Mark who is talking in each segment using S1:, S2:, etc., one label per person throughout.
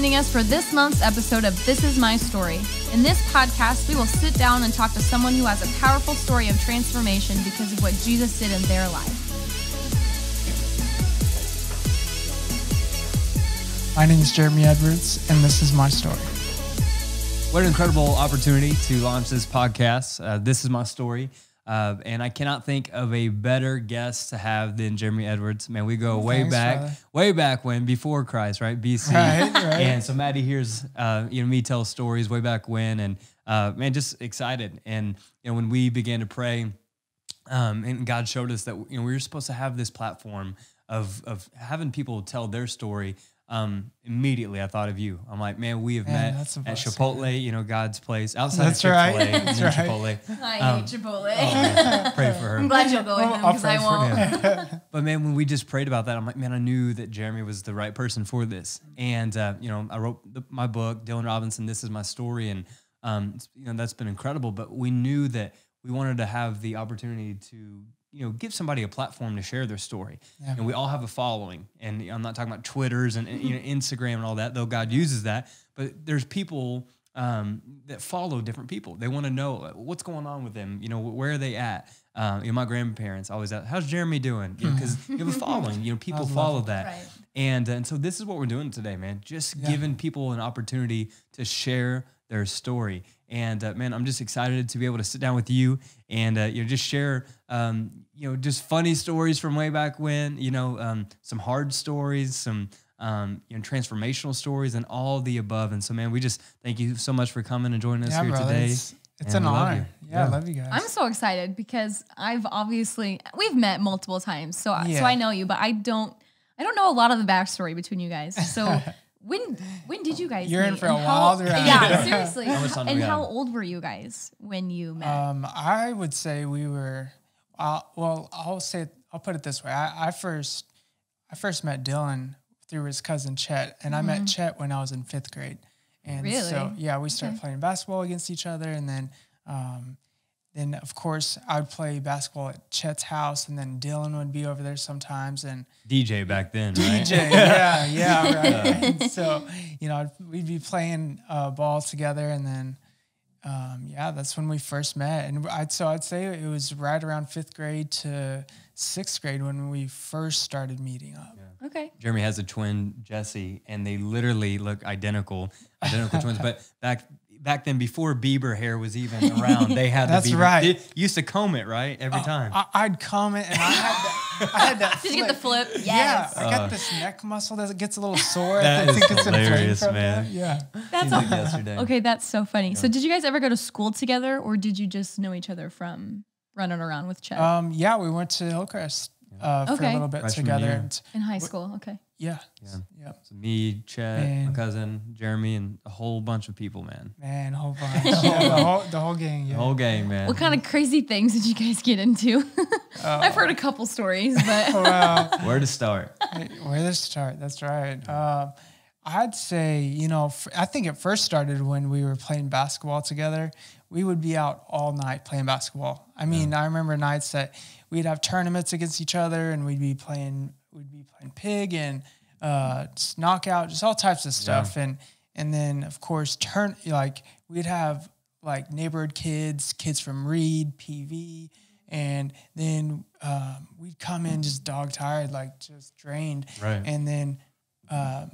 S1: joining us for this month's episode of This Is My Story. In this podcast, we will sit down and talk to someone who has a powerful story of transformation because of what Jesus did in their life.
S2: My name is Jeremy Edwards, and this is my story.
S3: What an incredible opportunity to launch this podcast. Uh, this is my story. Uh, and I cannot think of a better guest to have than Jeremy Edwards. Man, we go way
S2: Thanks,
S3: back,
S2: brother.
S3: way back when, before Christ, right? BC.
S2: Right, right.
S3: And so Madi hears, uh, you know, me tell stories way back when, and uh, man, just excited. And you know, when we began to pray, um, and God showed us that you know we were supposed to have this platform of of having people tell their story. Um, immediately, I thought of you. I'm like, man, we have
S2: Man,
S3: met at
S2: blessing.
S3: Chipotle, you know, God's place outside
S2: That's
S3: of
S2: right. That's
S3: in
S2: right.
S3: Chipotle.
S1: I
S3: Um,
S1: hate Chipotle.
S3: man, pray for her.
S1: I'm glad you'll go with him
S2: I'll
S1: because I
S2: pray for
S1: won't.
S3: But man, when we just prayed about that, I'm like, man, I knew that Jeremy was the right person for this. And uh, you know, I wrote the, my book, Dylan Robinson. This is my story, and um, you know, that's been incredible. But we knew that we wanted to have the opportunity to, you know, give somebody a platform to share their story.
S2: Yeah.
S3: And we all have a following, and I'm not talking about Twitters and, and, you know Instagram and all that, though God uses that. But there's people um, that follow different people. They want to know uh, what's going on with them. You know, where are they at? Um, you know, my grandparents always ask, "How's Jeremy doing?" Because you have a following. You know, people follow that.
S1: Right.
S3: And and so this is what we're doing today, man. Just
S2: Yeah.
S3: giving people an opportunity to share their story. And uh, man, I'm just excited to be able to sit down with you and uh, you know just share um, you know just funny stories from way back when. You know, um, some hard stories, some um, you know transformational stories, and all the above. And so, man, we just thank you so much for coming and joining us
S2: Yeah,
S3: here
S2: brother,
S3: today.
S2: It's, it's
S3: And
S2: an honor.
S3: you.
S2: Yeah, I love you guys.
S1: I'm so excited because I've obviously we've met multiple times, so I so I know you, but I don't I don't know a lot of the backstory between you guys. So when when did you guys?
S2: You're in
S1: meet?
S2: for a
S1: And how-
S2: wild ride.
S1: Yeah, seriously.
S3: How much time do
S1: and how old were you guys when you met?
S2: Um, I would say we were. Uh, well, I'll say I'll put it this way. I, I first, I first met Dylan through his cousin Chet, and I met Chet when I was in fifth grade. And so
S1: Mm-hmm.
S2: Yeah, we started
S1: Okay.
S2: playing basketball against each other, and then, um, then of course I would play basketball at Chet's house, and then Dylan would be over there sometimes, and
S3: DJ back then, right?
S2: DJ, yeah, yeah, right. And so, you know, we'd be playing uh, ball together, and then, um, yeah, that's when we first met. And I'd so I'd say it was right around fifth grade to sixth grade when we first started meeting up.
S1: okay.
S3: Jeremy has a twin, Jesse, and they literally look identical, identical twins. But back back then, before Bieber hair was even around, they had
S2: That's
S3: the Bieber.
S2: right.
S3: They used to comb it right every time.
S2: I, I'd it, and I had that. I had that.
S1: Did you get the
S2: flip.
S1: flip?
S2: Yeah,
S1: Yes.
S2: I got this neck muscle that gets a little sore.
S3: That
S2: I
S3: is
S2: think it's inflamed
S3: hilarious,
S2: from
S3: man.
S2: that. Yeah.
S1: That's
S3: Seems like yesterday.
S1: okay. That's so funny. So did you guys ever go to school together, or did you just know each other from running around with Chet
S2: Um, yeah, we went to Hillcrest uh, for a little bit
S3: Freshman
S2: together.
S3: year.
S2: And
S1: in high school? Okay.
S2: Yeah,
S3: Yeah.
S2: yeah.
S3: So me, Chet, my cousin Jeremy, and a whole bunch of people, man.
S2: Man, whole bunch. yeah, the whole the whole gang. Yeah.
S3: The whole gang, man.
S1: What kind of crazy things did you guys get into? I've heard a couple stories, but
S2: Wow.
S3: Where to start?
S2: Hey, Where to start? That's right. Um, I'd say you know I think it first started when we were playing basketball together. We would be out all night playing basketball. I mean, I remember nights that we'd have tournaments against each other, and we'd be playing we'd be playing pig and uh, knockout, just all types of stuff. And and then of course turn like we'd have like neighborhood kids, kids from Reed, PV, and then um, we'd come in just dog tired, like just drained.
S3: Right.
S2: And then, um,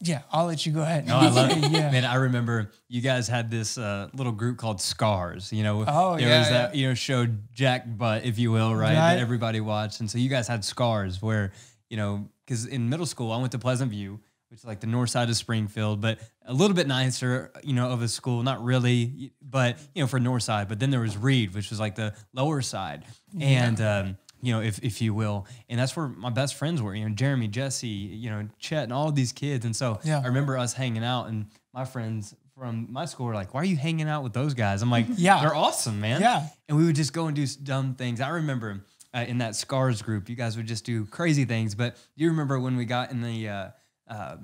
S2: yeah, I'll let you go ahead.
S3: No, I love it.
S2: yeah.
S3: Man, I remember you guys had this uh, little group called Scars. You know,
S2: Oh,
S3: there
S2: yeah,
S3: was that you know show Jack Butt, if you will, right?
S2: Right.
S3: That everybody watched, and so you guys had Scars, where you know, because in middle school I went to Pleasant View, which is like the north side of Springfield, but a little bit nicer, you know, of a school. Not really, but you know, for north side. But then there was Reed, which was like the lower side, and. Um, you know, if, if you will, and that's where my best friends were. You know, Jeremy, Jesse, you know, Chet, and all of these kids. And so
S2: Yeah.
S3: I remember us hanging out, and my friends from my school were like, "Why are you hanging out with those guys?" I'm like,
S2: Yeah.
S3: they're awesome, man."
S2: Yeah.
S3: and we would just go and do dumb things. I remember uh, in that scars group, you guys would just do crazy things. But do you remember when we got in the, uh, uh,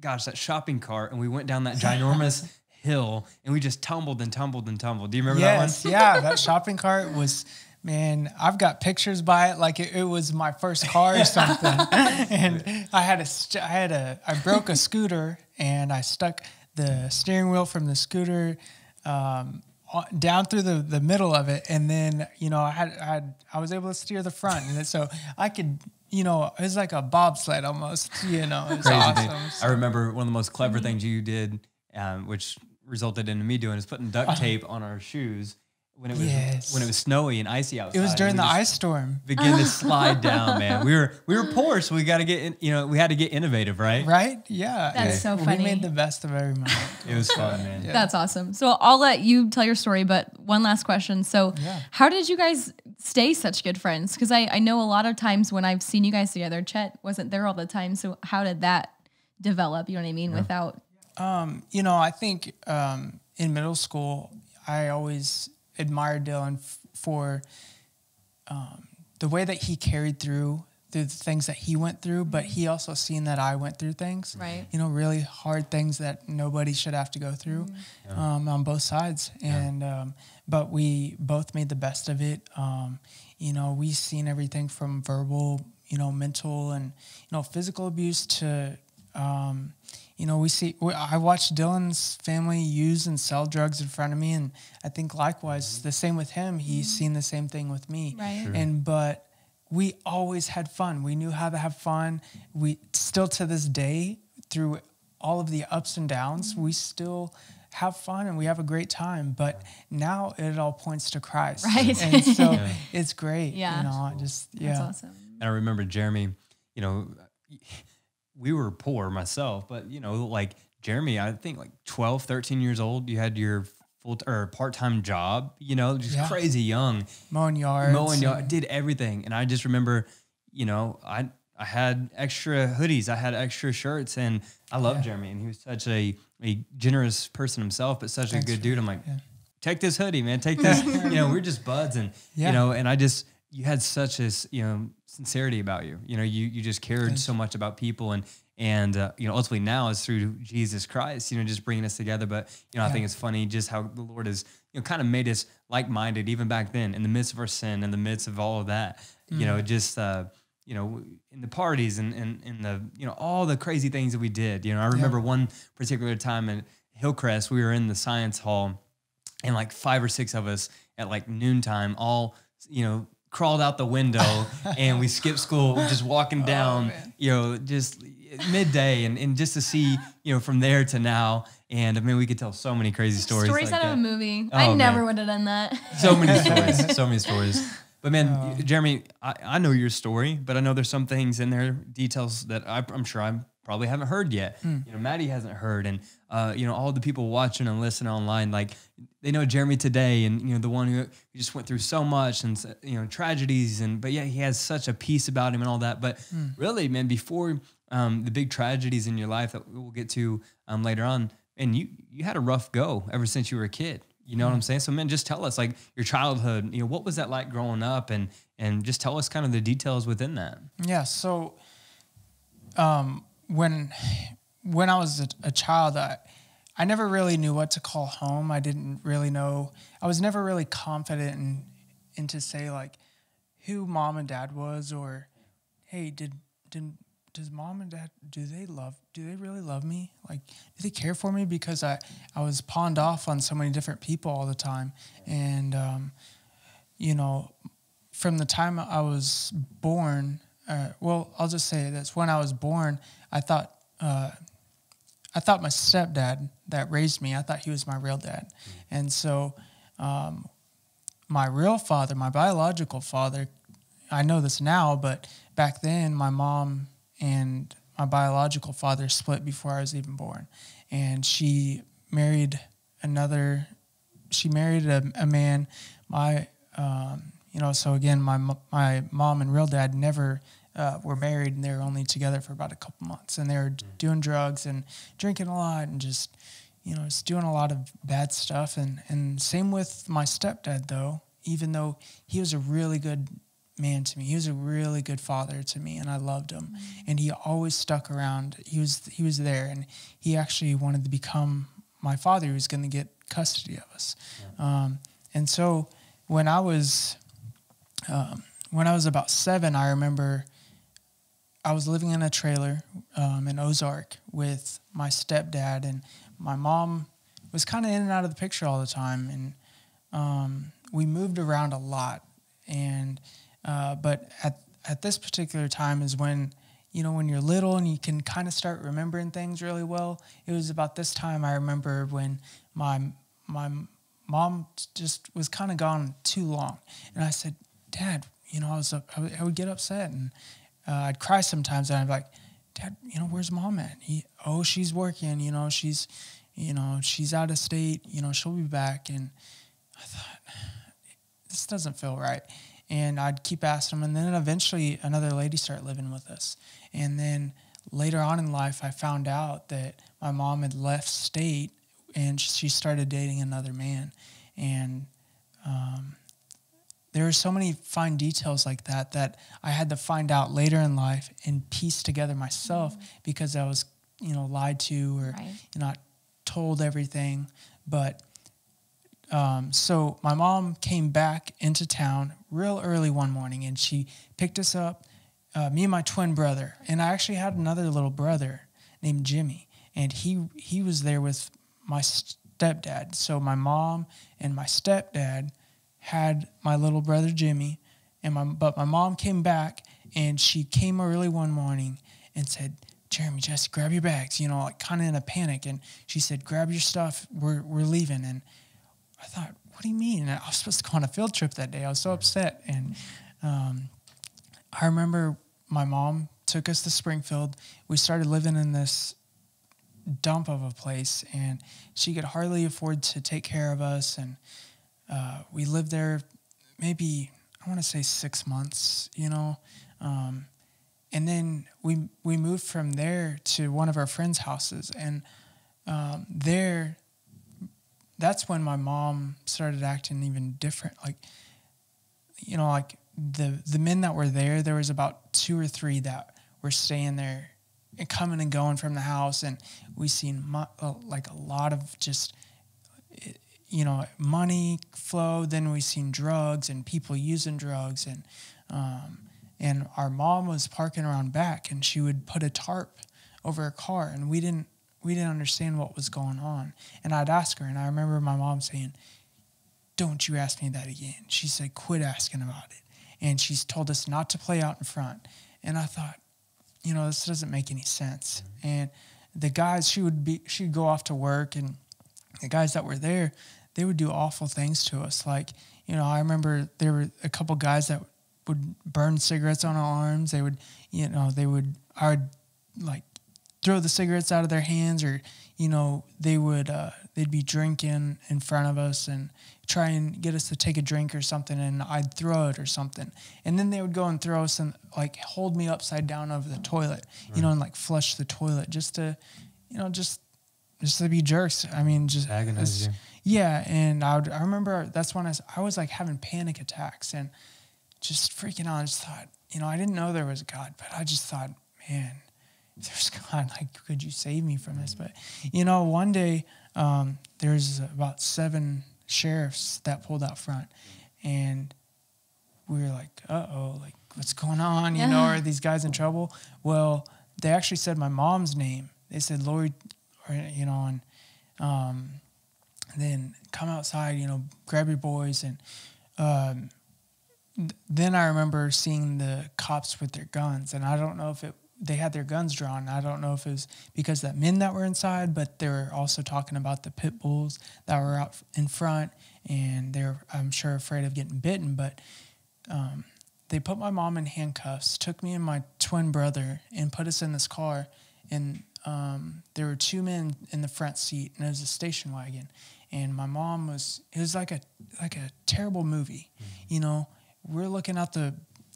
S3: gosh, that shopping cart, and we went down that ginormous hill, and we just tumbled and tumbled and tumbled. Do you remember
S2: Yes,
S3: that
S2: yeah, that shopping cart was man, I've got pictures by it like it, it was my first car or something. and I had a, I had a, I broke a scooter and I stuck the steering wheel from the scooter um, down through the, the middle of it, and then you know I had, I had I was able to steer the front, and so I could. You know, it was like a bobsled almost. You know, it's
S3: Crazy
S2: awesome.
S3: thing. I remember one of the most clever
S2: Mm-hmm.
S3: things you did, um, which resulted in me doing, is putting duct tape on our shoes when it was.
S2: Yes.
S3: when it was snowy and icy outside.
S2: It was during the ice storm.
S3: Begin to slide down, man. We were we were poor, so we got to get in, you know we had to get innovative, right?
S2: Right? Yeah.
S1: That's so funny.
S2: We made the best of every moment.
S3: It was fun, man.
S1: That's awesome. So I'll let you tell your story, but one last question. So,
S2: Yeah.
S1: how did you guys stay such good friends? Because I, I know a lot of times when I've seen you guys together, Chet wasn't there all the time. So, how did that develop? You know what I mean? Without, um,
S2: You know, I think um, in middle school, I always admired Dylan f- for um, the way that he carried through through the things that he went through, but he also seen that I went through things.
S1: Right.
S2: You know, really hard things that nobody should have to go through um, on both sides. And um, but we both made the best of it. Um, you know, we seen everything from verbal, you know, mental and you know physical abuse to um, you know, we see. We, I watched Dylan's family use and sell drugs in front of me, and I think likewise mm-hmm. the same with him. He's mm-hmm. seen the same thing with me.
S1: Right. Sure.
S2: And but we always had fun. We knew how to have fun. We still to this day through all of the ups and downs, mm-hmm. we still have fun and we have a great time. But now it all points to Christ,
S1: Right.
S2: And so it's great.
S1: Yeah.
S2: You know, I just yeah.
S1: that's awesome.
S3: And I remember Jeremy, you know, we were poor myself, but you know, like Jeremy, I think like 12, 13 years old, you had your full or part-time job, you know, just
S2: Yeah.
S3: crazy young,
S2: Mowing yards.
S3: mowing yard, did everything. And I just remember, you know, I I had extra hoodies, I had extra shirts, and I love Jeremy, and he was such a a generous person himself, but such
S2: Thanks
S3: a good dude. I'm like, take this hoodie, man, take this. you know, we're just buds, and
S2: Yeah.
S3: you know, and I just you had such a you know sincerity about you. You know, you you just cared so much about people, and and uh, you know, ultimately now is through Jesus Christ. You know, just bringing us together. But you know, I think it's funny just how the Lord has you know kind of made us like minded even back then in the midst of our sin, in the midst of all of that. You know, just. uh you know, in the parties and, and, and the, you know, all the crazy things that we did. You know, I remember one particular time at Hillcrest, we were in the science hall and like five or six of us at like noontime all you know crawled out the window and we skipped school just walking oh, down you know just midday and, and just to see you know from there to now and i mean we could tell so many crazy stories
S1: Stories
S3: like
S1: out of a movie.
S3: Oh,
S1: I
S3: man.
S1: never would have done that.
S3: so many stories so many stories but man oh. jeremy I, I know your story but i know there's some things in there details that I, i'm sure i probably haven't heard yet you know Madi hasn't heard and uh, you know all the people watching and listening online like they know jeremy today and you know the one who, just went through so much and you know tragedies and but yeah he has such a peace about him and all that but really man before um, the big tragedies in your life that we'll get to um, later on and you you had a rough go ever since you were a kid you know what I'm saying? So, man, just tell us like your childhood. You know, what was that like growing up, and and just tell us kind of the details within that.
S2: Yeah. So, um, when when I was a, a child, I I never really knew what to call home. I didn't really know. I was never really confident in in to say like who mom and dad was, or hey, did did does mom and dad do they love do they really love me like do they care for me because i i was pawned off on so many different people all the time and um, you know from the time I was born, uh, well, I'll just say this: when I was born, I thought, uh, I thought my stepdad that raised me, I thought he was my real dad, and so um, my real father, my biological father, I know this now, but back then, my mom and my biological father split before I was even born, and she married another. She married a, a man. My um, you know, so again, my my mom and real dad never uh, were married, and they were only together for about a couple months, and they were d- doing drugs and drinking a lot, and just you know, just doing a lot of bad stuff. And and same with my stepdad, though. Even though he was a really good man to me, he was a really good father to me, and I loved him. And he always stuck around. He was he was there, and he actually wanted to become my father. He was going to get custody of us. Um, and so when I was um, when I was about seven, I remember I was living in a trailer um, in Ozark with my stepdad, and my mom was kind of in and out of the picture all the time, and um, we moved around a lot. And uh, but at at this particular time is when you know when you're little and you can kind of start remembering things really well. It was about this time I remember when my my mom just was kind of gone too long, and I said, "Dad, you know, I was up, I would, get upset and uh, I'd cry sometimes, and I'd be like, Dad, you know, where's mom at? He, oh, she's working. You know, she's, you know, she's out of state. You know, she'll be back. And I thought, this doesn't feel right. And I'd keep asking and then eventually another lady started living with us, and then later on in life, I found out that my mom had left state and she started dating another man, and um, there are so many fine details like that that I had to find out later in life and piece together myself mm-hmm. because I was, you know, lied to or right. not told everything. But um, so my mom came back into town real early one morning and she picked us up, uh, me and my twin brother. And I actually had another little brother named Jimmy, and he he was there with my stepdad. So my mom and my stepdad had my little brother Jimmy, and my but my mom came back and she came early one morning and said, Jeremy, Jesse, grab your bags, you know, like kind of in a panic. And she said, grab your stuff, we're, we're leaving. And I thought, what do you mean? And I was supposed to go on a field trip that day. I was so upset. And um, I remember my mom took us to Springfield. We started living in this dump of a place, and she could hardly afford to take care of us. And uh, we lived there maybe I want to say six months, you know, um, and then we we moved from there to one of our friends' houses, and um, there, that's when my mom started acting even different. Like, you know, like the the men that were there, there was about two or three that were staying there and coming and going from the house, and we seen uh, like a lot of just you know, money flow. Then we seen drugs and people using drugs, and um, and our mom was parking around back, and she would put a tarp over her car, and we didn't we didn't understand what was going on. And I'd ask her, and I remember my mom saying, "Don't you ask me that again." She said, "Quit asking about it," and she's told us not to play out in front. And I thought, you know, this doesn't make any sense. And the guys, she would be, she'd go off to work, and the guys that were there, they would do awful things to us. Like, you know, I remember there were a couple guys that would burn cigarettes on our arms. They would, you know, they would, I would like throw the cigarettes out of their hands or, you know, they would, uh, they'd be drinking in front of us and try and get us to take a drink or something and I'd throw it or something. And then they would go and throw us and like hold me upside down over the toilet, right. you know, and like flush the toilet just to, you know, just, just to be jerks. I mean, just
S3: agonize you
S2: yeah, and I would, I remember that's when I was, I was like having panic attacks and just freaking out. I just thought, you know, I didn't know there was a God, but I just thought, man, if there's God, like, could you save me from this? But you know, one day um, there's about seven sheriffs that pulled out front, and we were like, uh oh, like what's going on? You know, are these guys in trouble? Well, they actually said my mom's name. They said Lori, or, you know, and um, then come outside, you know, grab your boys. And um, th- then I remember seeing the cops with their guns. And I don't know if it, they had their guns drawn. I don't know if it was because the men that were inside, but they were also talking about the pit bulls that were out in front. And they're, I'm sure, afraid of getting bitten. But um, they put my mom in handcuffs, took me and my twin brother, and put us in this car. And um, there were two men in the front seat, and it was a station wagon and my mom was it was like a like a terrible movie mm-hmm. you know we're looking out the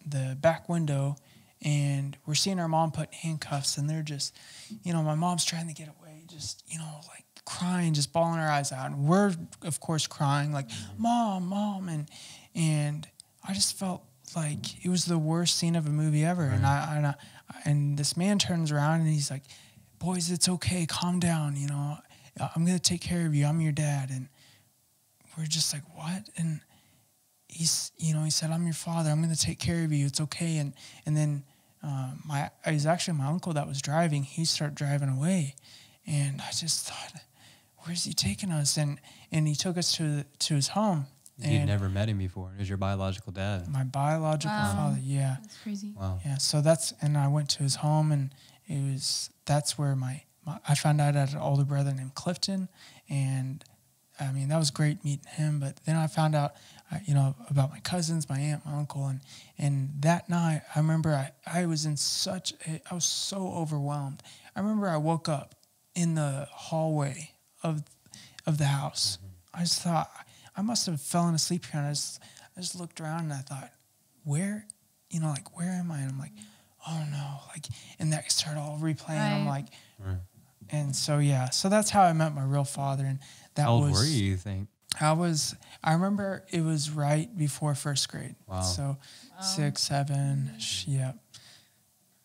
S2: the back window and we're seeing our mom put handcuffs and they're just you know my mom's trying to get away just you know like crying just bawling her eyes out and we're of course crying like mm-hmm. mom mom and and i just felt like it was the worst scene of a movie ever right. and I, and I and this man turns around and he's like boys it's okay calm down you know I'm going to take care of you. I'm your dad. And we're just like, what? And he's you know he said i'm your father i'm going to take care of you it's okay and and then um, my it was actually my uncle that was driving he started driving away and i just thought where's he taking us and and he took us to to his home
S3: You'd never met him before. It was your biological dad.
S2: my biological
S1: Wow.
S2: father yeah
S1: That's crazy.
S3: Wow.
S2: yeah so that's and i went to his home and it was that's where my, my i found out i had an older brother named clifton and i mean that was great meeting him but then i found out uh, you know about my cousins my aunt my uncle and and that night i remember i, I was in such a, i was so overwhelmed. I remember i woke up in the hallway of of the house. I just thought i must have fallen asleep here and i just i just looked around and i thought where you know like where am i? And i'm like oh no like and that started all replaying i'm like
S3: Right.
S2: And so yeah so that's how i met my real father and that
S3: How old
S2: was
S3: were you? You think?
S2: i was i remember it was right before first grade.
S3: Wow.
S2: so six seven sh- yeah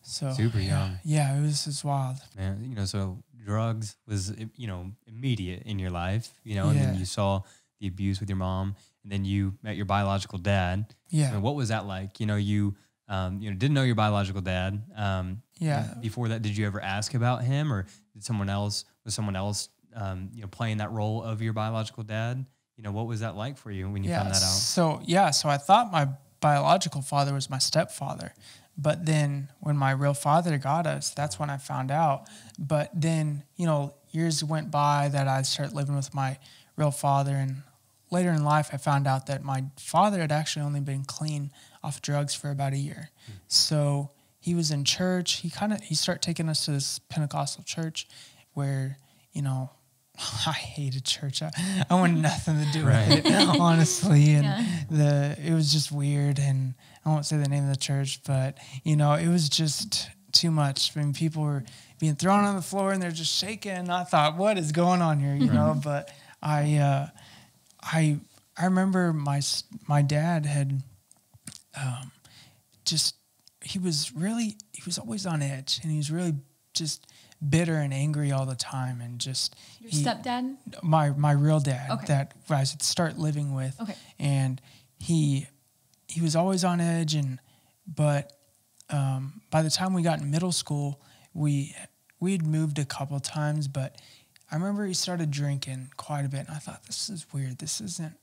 S2: so
S3: Super young.
S2: yeah it was just wild.
S3: Man you know so drugs was you know immediate in your life you know and then you saw the abuse with your mom and then you met your biological dad.
S2: Yeah.
S3: I mean, what was that like? You know you um, you know didn't know your biological dad um,
S2: Yeah.
S3: before that did you ever ask about him or did someone else was someone else um, you know playing that role of your biological dad? You know what was that like for you when you
S2: yeah
S3: found that out?
S2: so yeah so i thought my biological father was my stepfather but then when my real father got us that's when i found out. But then you know years went by that i started living with my real father and later in life i found out that my father had actually only been clean off drugs for about a year. So he was in church he kind of he started taking us to this pentecostal church where you know I hated church. I, I wanted nothing to do
S3: Right.
S2: with it, honestly. And
S1: Yeah.
S2: the it was just weird. And I won't say the name of the church, but you know, it was just too much. I mean, people were being thrown on the floor and they're just shaking. I thought, what is going on here? You know, but I, uh, I, I remember my my dad had, um, just he was really he was always on edge and he was really just bitter and angry all the time and just
S1: Your
S2: he,
S1: stepdad?
S2: my my real dad
S1: Okay.
S2: that I should start living with.
S1: Okay.
S2: And he he was always on edge and but um, by the time we got in middle school, we we had moved a couple times, but I remember he started drinking quite a bit, and I thought this is weird. This isn't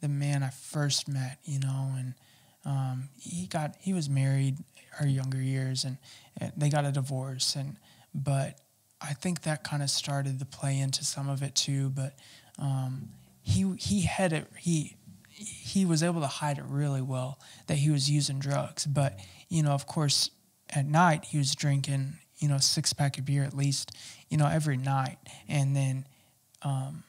S2: the man I first met, you know. And um, he got he was married her younger years, and, and they got a divorce, and but I think that kind of started to play into some of it too. But um, he he had it he he was able to hide it really well that he was using drugs. But you know, of course, at night he was drinking you know six pack of beer at least you know every night, and then um,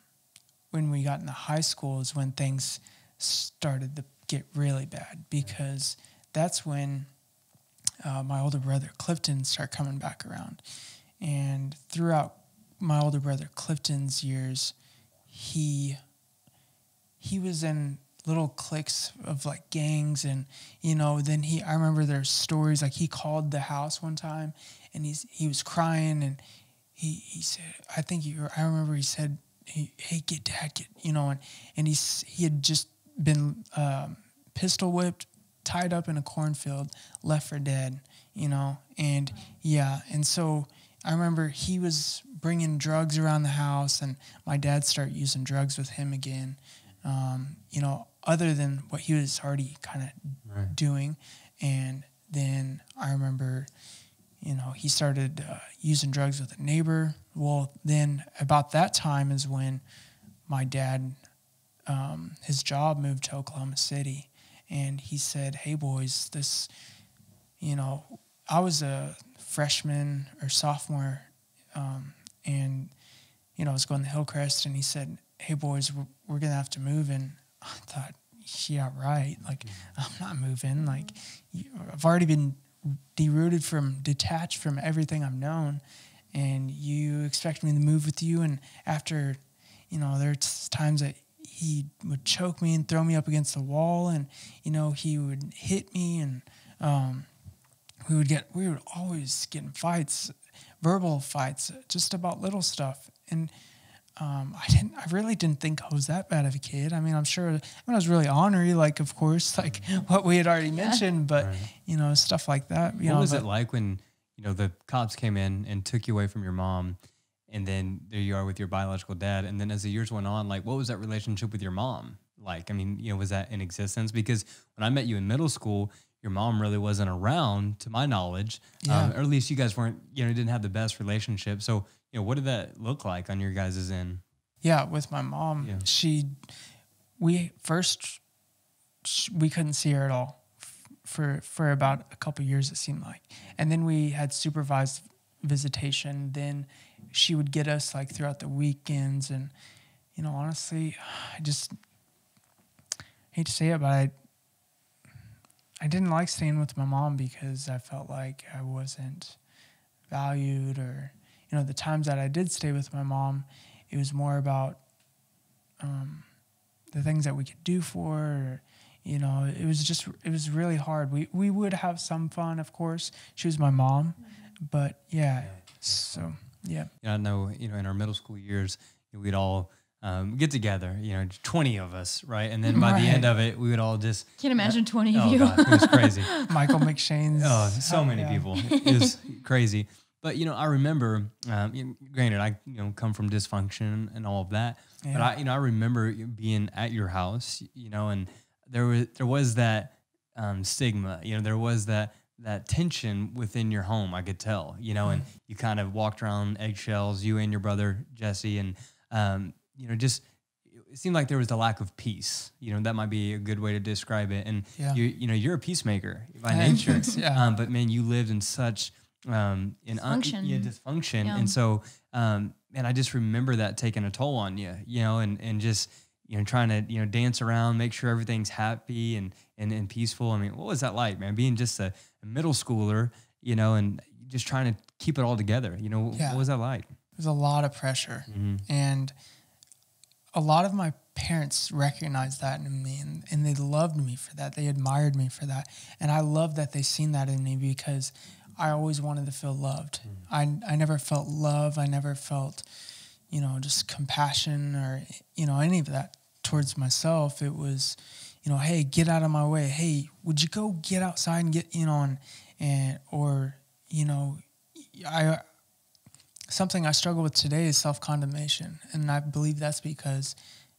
S2: when we got into high school is when things started to get really bad because that's when uh, my older brother Clifton started coming back around, and throughout my older brother Clifton's years, he he was in little cliques of like gangs and you know then he I remember there's stories like he called the house one time and he's he was crying and he he said I think you I remember he said he, hey get dad get you know and and he's he had just been um, pistol whipped tied up in a cornfield left for dead you know and yeah and so I remember he was bringing drugs around the house and my dad started using drugs with him again um, you know other than what he was already kind of
S3: Right.
S2: doing and then I remember you know, he started uh, using drugs with a neighbor. Well, then about that time is when my dad, um, his job moved to Oklahoma City, and he said, "Hey boys, this, you know, I was a freshman or sophomore, um, and you know, I was going to Hillcrest, and he said, "Hey boys, we're, we're gonna have to move." And I thought, "Yeah, right. Like, I'm not moving. Like, I've already been derooted from, detached from everything I've known, and you expect me to move with you." And after, you know, there's times that he would choke me and throw me up against the wall, and you know, he would hit me, and um, we would get we would always get in fights, verbal fights, just about little stuff, and um, I didn't. I really didn't think I was that bad of a kid. I mean, I'm sure. I mean, I was really ornery, like of course, like what we had already mentioned, but you know, stuff like that. You
S3: what
S2: know,
S3: was
S2: but-
S3: it like when you know the cops came in and took you away from your mom, and then there you are with your biological dad, and then as the years went on, like what was that relationship with your mom like? I mean, you know, was that in existence? Because when I met you in middle school, your mom really wasn't around, to my knowledge, um,
S2: Yeah.
S3: or at least you guys weren't, you know, didn't have the best relationship. So, you know, what did that look like on your guys' end?
S2: Yeah, with my mom,
S3: Yeah.
S2: she, we first, we couldn't see her at all for for about a couple years. It seemed like, and then we had supervised visitation. Then she would get us like throughout the weekends, and you know, honestly, I just hate to say it, but I. I didn't like staying with my mom because I felt like I wasn't valued or you know the times that I did stay with my mom it was more about um, the things that we could do for her. You know, it was just it was really hard. We we would have some fun, of course. She was my mom, but yeah. So yeah,
S3: You know, I know, you know, in our middle school years, we'd all um, get together, you know, 20 of us, right? And then by the end of it, we would all just,
S1: Can't imagine 20 of
S3: oh,
S1: you.
S3: God, it was crazy.
S2: Michael McShane's.
S3: Oh, so many
S2: yeah.
S3: people. It was crazy. But you know, I remember. Um, you know, granted, I you know come from dysfunction and all of that. But I you know I remember being at your house. You know, and there was there was that um, stigma. You know, there was that that tension within your home. I could tell. You know, and you kind of walked around eggshells. You and your brother Jesse, and um, you know, just it seemed like there was a lack of peace. You know, that might be a good way to describe it. And
S2: Yeah.
S3: you you know, you're a peacemaker by nature.
S2: Yeah.
S3: Um, but man, you lived in such um, in un-
S1: Dysfunction.
S3: yeah, dysfunction,
S1: Yeah.
S3: and so um, and I just remember that taking a toll on you, you know, and and just you know trying to you know dance around, make sure everything's happy and and, and peaceful. I mean, what was that like, man? Being just a, a middle schooler, you know, and just trying to keep it all together. You know,
S2: Yeah.
S3: what was that like?
S2: There's a lot of pressure, mm-hmm. and a lot of my parents recognized that in me, and, and they loved me for that. They admired me for that, and I love that they seen that in me because I always wanted to feel loved. Mm. I I never felt love. I never felt, you know, just compassion or you know any of that towards myself. It was, you know, hey, get out of my way. Hey, would you go get outside and get you know and and or you know, I something I struggle with today is self condemnation. And I believe that's because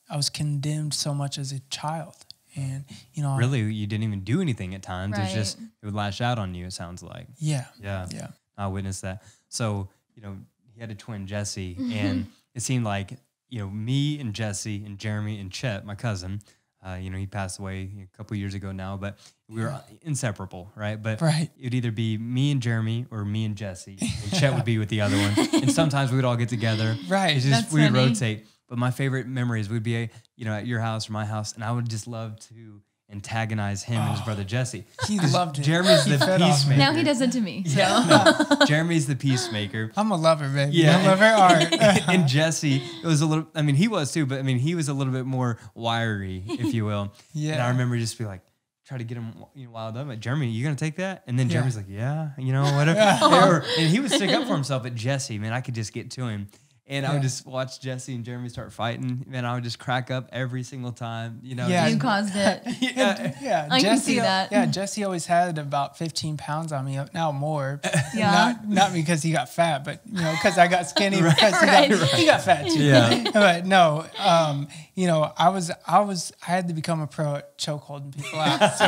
S2: I was condemned so much as a child. And, you know,
S3: Really, you didn't even do anything at times. It's just it would lash out on you. It sounds like.
S2: yeah.
S3: Yeah.
S2: Yeah.
S3: I witnessed that. So, you know, he had a twin, Jesse,
S1: Mm-hmm.
S3: and it seemed like, you know, me and Jesse and Jeremy and Chet, my cousin, uh, you know, he passed away a couple years ago now, but we were inseparable, right? But
S2: Right.
S3: it would either be me and Jeremy or me and Jesse, and Chet would be with the other one. And sometimes we would all get together.
S2: Right.
S3: It's just we would rotate. But my favorite memories would be, you know, at your house or my house, and I would just love to antagonize him and his brother oh, Jesse.
S2: He loved it.
S3: Jeremy's the
S2: fed off me.
S3: peacemaker.
S1: now he does it to me. So.
S3: No, Jeremy's the peacemaker.
S2: I'm a lover, baby.
S3: Yeah.
S2: I love her art.
S3: and Jesse, it was a little. I mean, he was too, but I mean, he was a little bit more wiry, if you will.
S2: Yeah.
S3: And I remember just be like, try to get him you know, wild up. Like, Jeremy, you gonna take that? And then
S2: Yeah.
S3: Jeremy's like, yeah, you know, whatever. Or- and he would stick up for himself. But Jesse, man, I could just get to him. And I would just watch Jesse and Jeremy start fighting, and I would just crack up every single time. You know,
S2: Yeah.
S1: You caused it.
S3: yeah,
S2: yeah,
S1: I can see
S2: Jesse-
S1: that.
S2: Yeah, Jesse always had about 15 pounds on me. Now more.
S1: Yeah.
S2: Not not because he got fat, but you know, because I got skinny because he,
S1: Right.
S2: got, he got fat too.
S3: Yeah.
S2: but no, um, you know, I was I was I had to become a pro at choke holding people out. So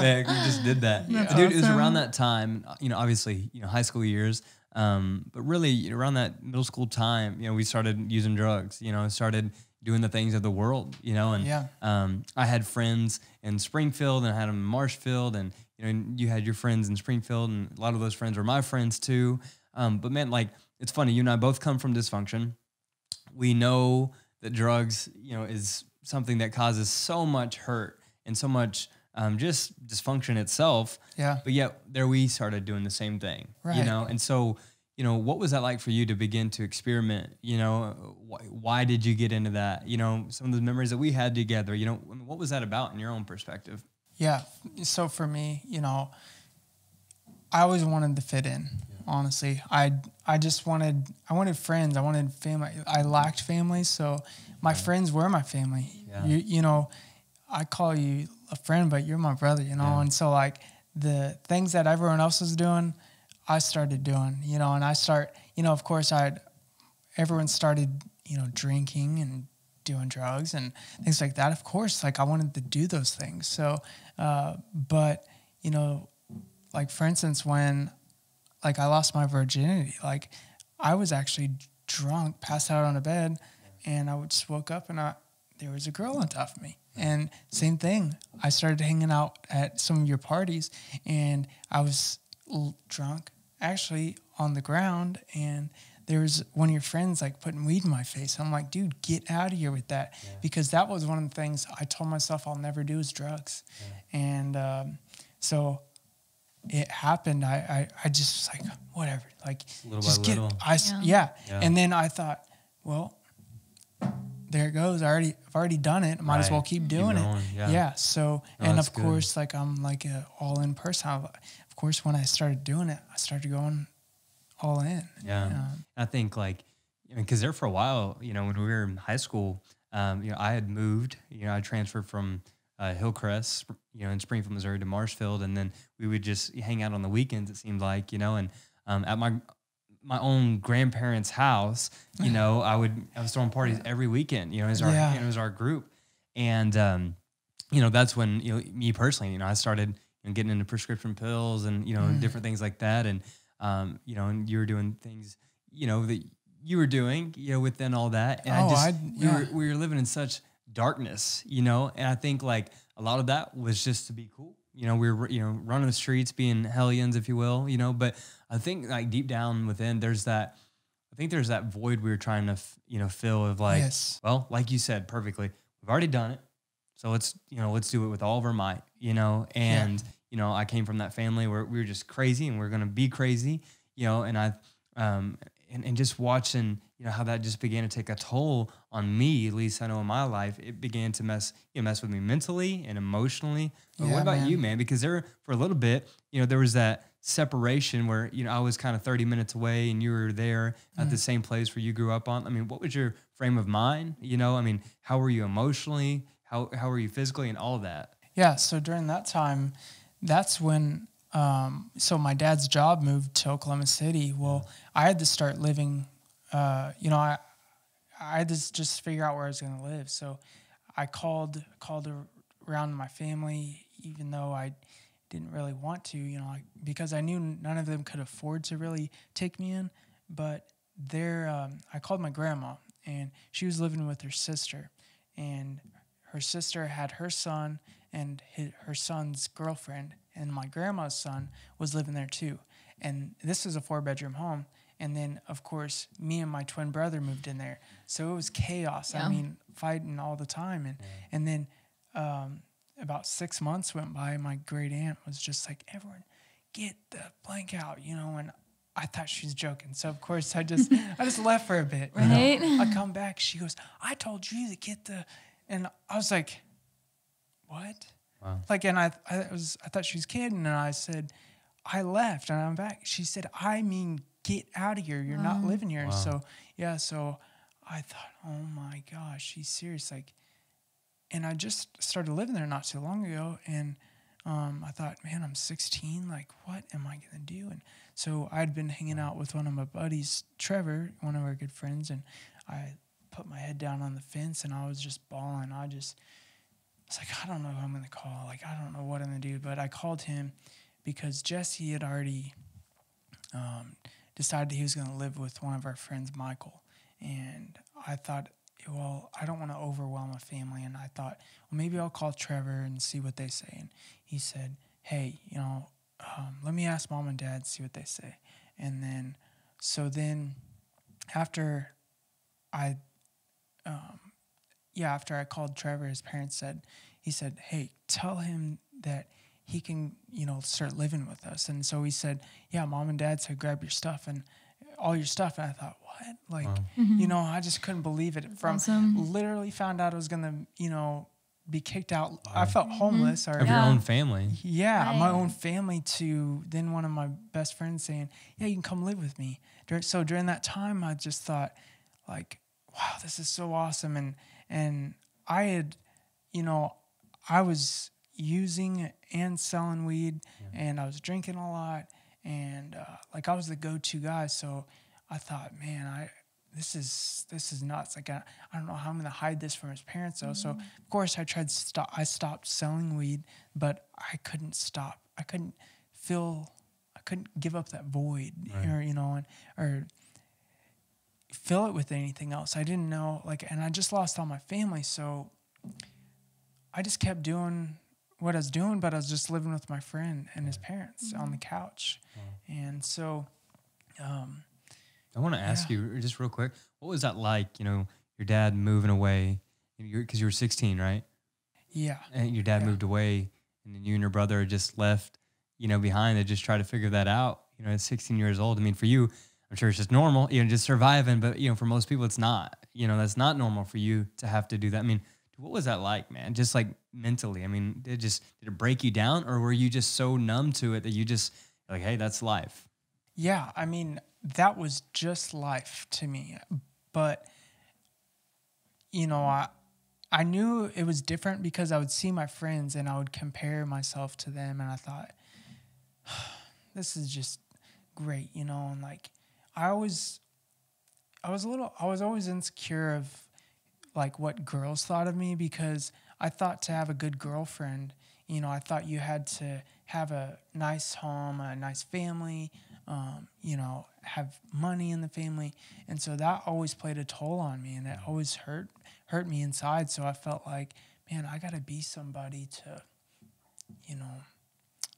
S3: Man, we just did that.
S1: That's
S3: Dude, it was around that time, you know, obviously, you know, high school years. Um, but really around that middle school time, you know, we started using drugs, you know, started doing the things of the world, you know, and
S2: Yeah.
S3: um, I had friends in Springfield and I had them in Marshfield and, you know, and you had your friends in Springfield and a lot of those friends were my friends too. Um, but man, like, it's funny, you and I both come from dysfunction we know that drugs, you know, is something that causes so much hurt and so much um, just dysfunction itself.
S2: Yeah.
S3: But yet there we started doing the same thing, you know? And so, you know, what was that like for you to begin to experiment? You know, why, why did you get into that? You know, some of the memories that we had together, you know, what was that about in your own perspective?
S2: Yeah. So for me, you know, I always wanted to fit in. honestly. I I just wanted I wanted friends. I wanted family. I lacked family, so my friends were my family.
S3: Yeah.
S2: You you know, I call you a friend, but you're my brother. You know,
S3: Yeah.
S2: and so like the things that everyone else was doing, I started doing. You know, and I start. You know, of course, I everyone started you know drinking and doing drugs and things like that. Of course, like I wanted to do those things. So, uh, but you know, like for instance, when like I lost my virginity, like I was actually drunk, passed out on a bed, and I would just woke up and I there was a girl on top of me. And same thing, I started hanging out at some of your parties, and I was l- drunk, actually on the ground, and there was one of your friends like putting weed in my face. I'm like, dude, get out of here with that, because that was one of the things I told myself I'll never do is drugs, and um, so it happened. I, I, I just was like, whatever, like
S3: Little by
S2: just get,
S3: little.
S2: I, s-
S1: Yeah.
S2: yeah.
S3: Yeah.
S2: And then I thought, well, there it goes. I already, I've already done it. Might as well
S3: Right.
S2: keep
S3: Keep
S2: doing
S3: going,
S2: it.
S3: yeah.
S2: So,
S3: No,
S2: and of
S3: good.
S2: course, like I'm like a all in person. I, of course, when I started doing it, I started going all in.
S3: Yeah.
S2: Um,
S3: I think like, because there for a while, you know, when we were in high school, um, you know, I had moved, you know, I transferred from uh, Hillcrest, you know, in Springfield, Missouri to Marshfield. And then we would just hang out on the weekends, it seemed like, you know, and um, at my, my own grandparents' house, you know, I would, I was throwing parties every weekend, you know, as our,
S2: Yeah.
S3: you know, as our group. And, um, you know, that's when, you know, me personally, you know, I started you know, getting into prescription pills and, you know,
S2: Mm.
S3: different things like that. And, um, you know, and you were doing things, you know, that you were doing, you know, within all that. And I
S2: Oh,
S3: just,
S2: I-
S3: we,
S2: yeah.
S3: were, we were living in such darkness, you know, and I think like a lot of that was just to be cool. You know, we were, you know, running the streets, being hellions, if you will, you know, but I think like deep down within, there's that, I think there's that void we were trying to, f- you know, fill of like,
S2: Yes.
S3: well, like you said perfectly, we've already done it. So let's, you know, let's do it with all of our might, you know, and, you know, I came from that family where we were just crazy and we are going to be crazy, you know, and I, um, and, and just watching, you know, how that just began to take a toll on me, at least I know in my life, it began to mess, you know, mess with me mentally and emotionally. But
S2: Yeah,
S3: what about
S2: man.
S3: you, man? Because there, for a little bit, you know, there was that separation where, you know, I was kind of 30 minutes away and you were there at
S2: Mm.
S3: the same place where you grew up on. I mean, what was your frame of mind? You know, I mean, how were you emotionally? How, how were you physically and all of that?
S2: Yeah. So during that time, that's when, um, so my dad's job moved to Oklahoma City. Well, I had to start living, uh, you know, I, I had to just figure out where I was going to live. So I called, called around my family, even though I didn't really want to, you know, because I knew none of them could afford to really take me in. But there, um, I called my grandma, and she was living with her sister, and her sister had her son and hi her son's girlfriend, and my grandma's son was living there too. And this is a four bedroom home. And then, of course, me and my twin brother moved in there. So it was chaos.
S1: Yeah.
S2: I mean, fighting all the time. And, and then um, about six months went by. My great aunt was just like, everyone, get the blank out, you know, and I thought she was joking. So of course I just I just left for a bit. you know.
S1: Right.
S2: I come back, she goes, I told you to get the and I was like, What?
S3: Wow.
S2: Like and I I was I thought she was kidding and I said, I left and I'm back. She said, I mean get out of here. You're not living here.
S3: Wow.
S2: So yeah, so I thought, oh my gosh, she's serious. Like and I just started living there not too long ago, and um, I thought, man, I'm 16. Like, what am I gonna do? And so I'd been hanging out with one of my buddies, Trevor, one of our good friends, and I put my head down on the fence, and I was just bawling. I just, I was like, I don't know who I'm gonna call. Like, I don't know what I'm gonna do. But I called him because Jesse had already um, decided he was gonna live with one of our friends, Michael, and I thought well, I don't want to overwhelm a family. And I thought, well, maybe I'll call Trevor and see what they say. And he said, hey, you know, um, let me ask mom and dad, see what they say. And then, so then after I, um, yeah, after I called Trevor, his parents said, he said, hey, tell him that he can, you know, start living with us. And so he said, yeah, mom and dad said, grab your stuff and all your stuff. And I thought, what? Like, mm-hmm. you know, I just couldn't believe it. From
S1: awesome.
S2: literally found out I was gonna, you know, be kicked out. I felt mm-hmm. homeless or
S3: Of your
S1: Yeah.
S3: own family.
S2: yeah, my own family to then one of my best friends saying, "Yeah, you can come live with me." Dur- So during that time, I just thought, like, "Wow, this is so awesome!" And and I had, you know, I was using and selling weed, and I was drinking a lot, and uh, like I was the go-to guy. So I thought, man, I this is this is nuts. Like I, I don't know how I'm gonna hide this from his parents though. So of course I tried stop. I stopped selling weed, but I couldn't stop. I couldn't feel. I couldn't give up that void, or you know, and or fill it with anything else. I didn't know like, and I just lost all my family. So I just kept doing what I was doing, but I was just living with my friend and his parents on the couch, and so. Um,
S3: I want to ask you just real quick, what was that like? You know, your dad moving away, because you were 16, right?
S2: yeah.
S3: And your dad
S2: Yeah.
S3: moved away, and then you and your brother just left, you know, behind to just try to figure that out. You know, at 16 years old. I mean, for you, I'm sure it's just normal, you know, just surviving. But you know, for most people, it's not. You know, that's not normal for you to have to do that. I mean, what was that like, man? Just like mentally. I mean, did it just did it break you down, or were you just so numb to it that you just like, hey, that's life?
S2: Yeah, I mean, that was just life to me. But you know, I I knew it was different because I would see my friends and I would compare myself to them and I thought this is just great, you know, and like I always I was a little I was always insecure of like what girls thought of me because I thought to have a good girlfriend, you know, I thought you had to have a nice home, a nice family, um, you know, have money in the family, and so that always played a toll on me, and it always hurt hurt me inside. So I felt like, man, I gotta be somebody to, you know,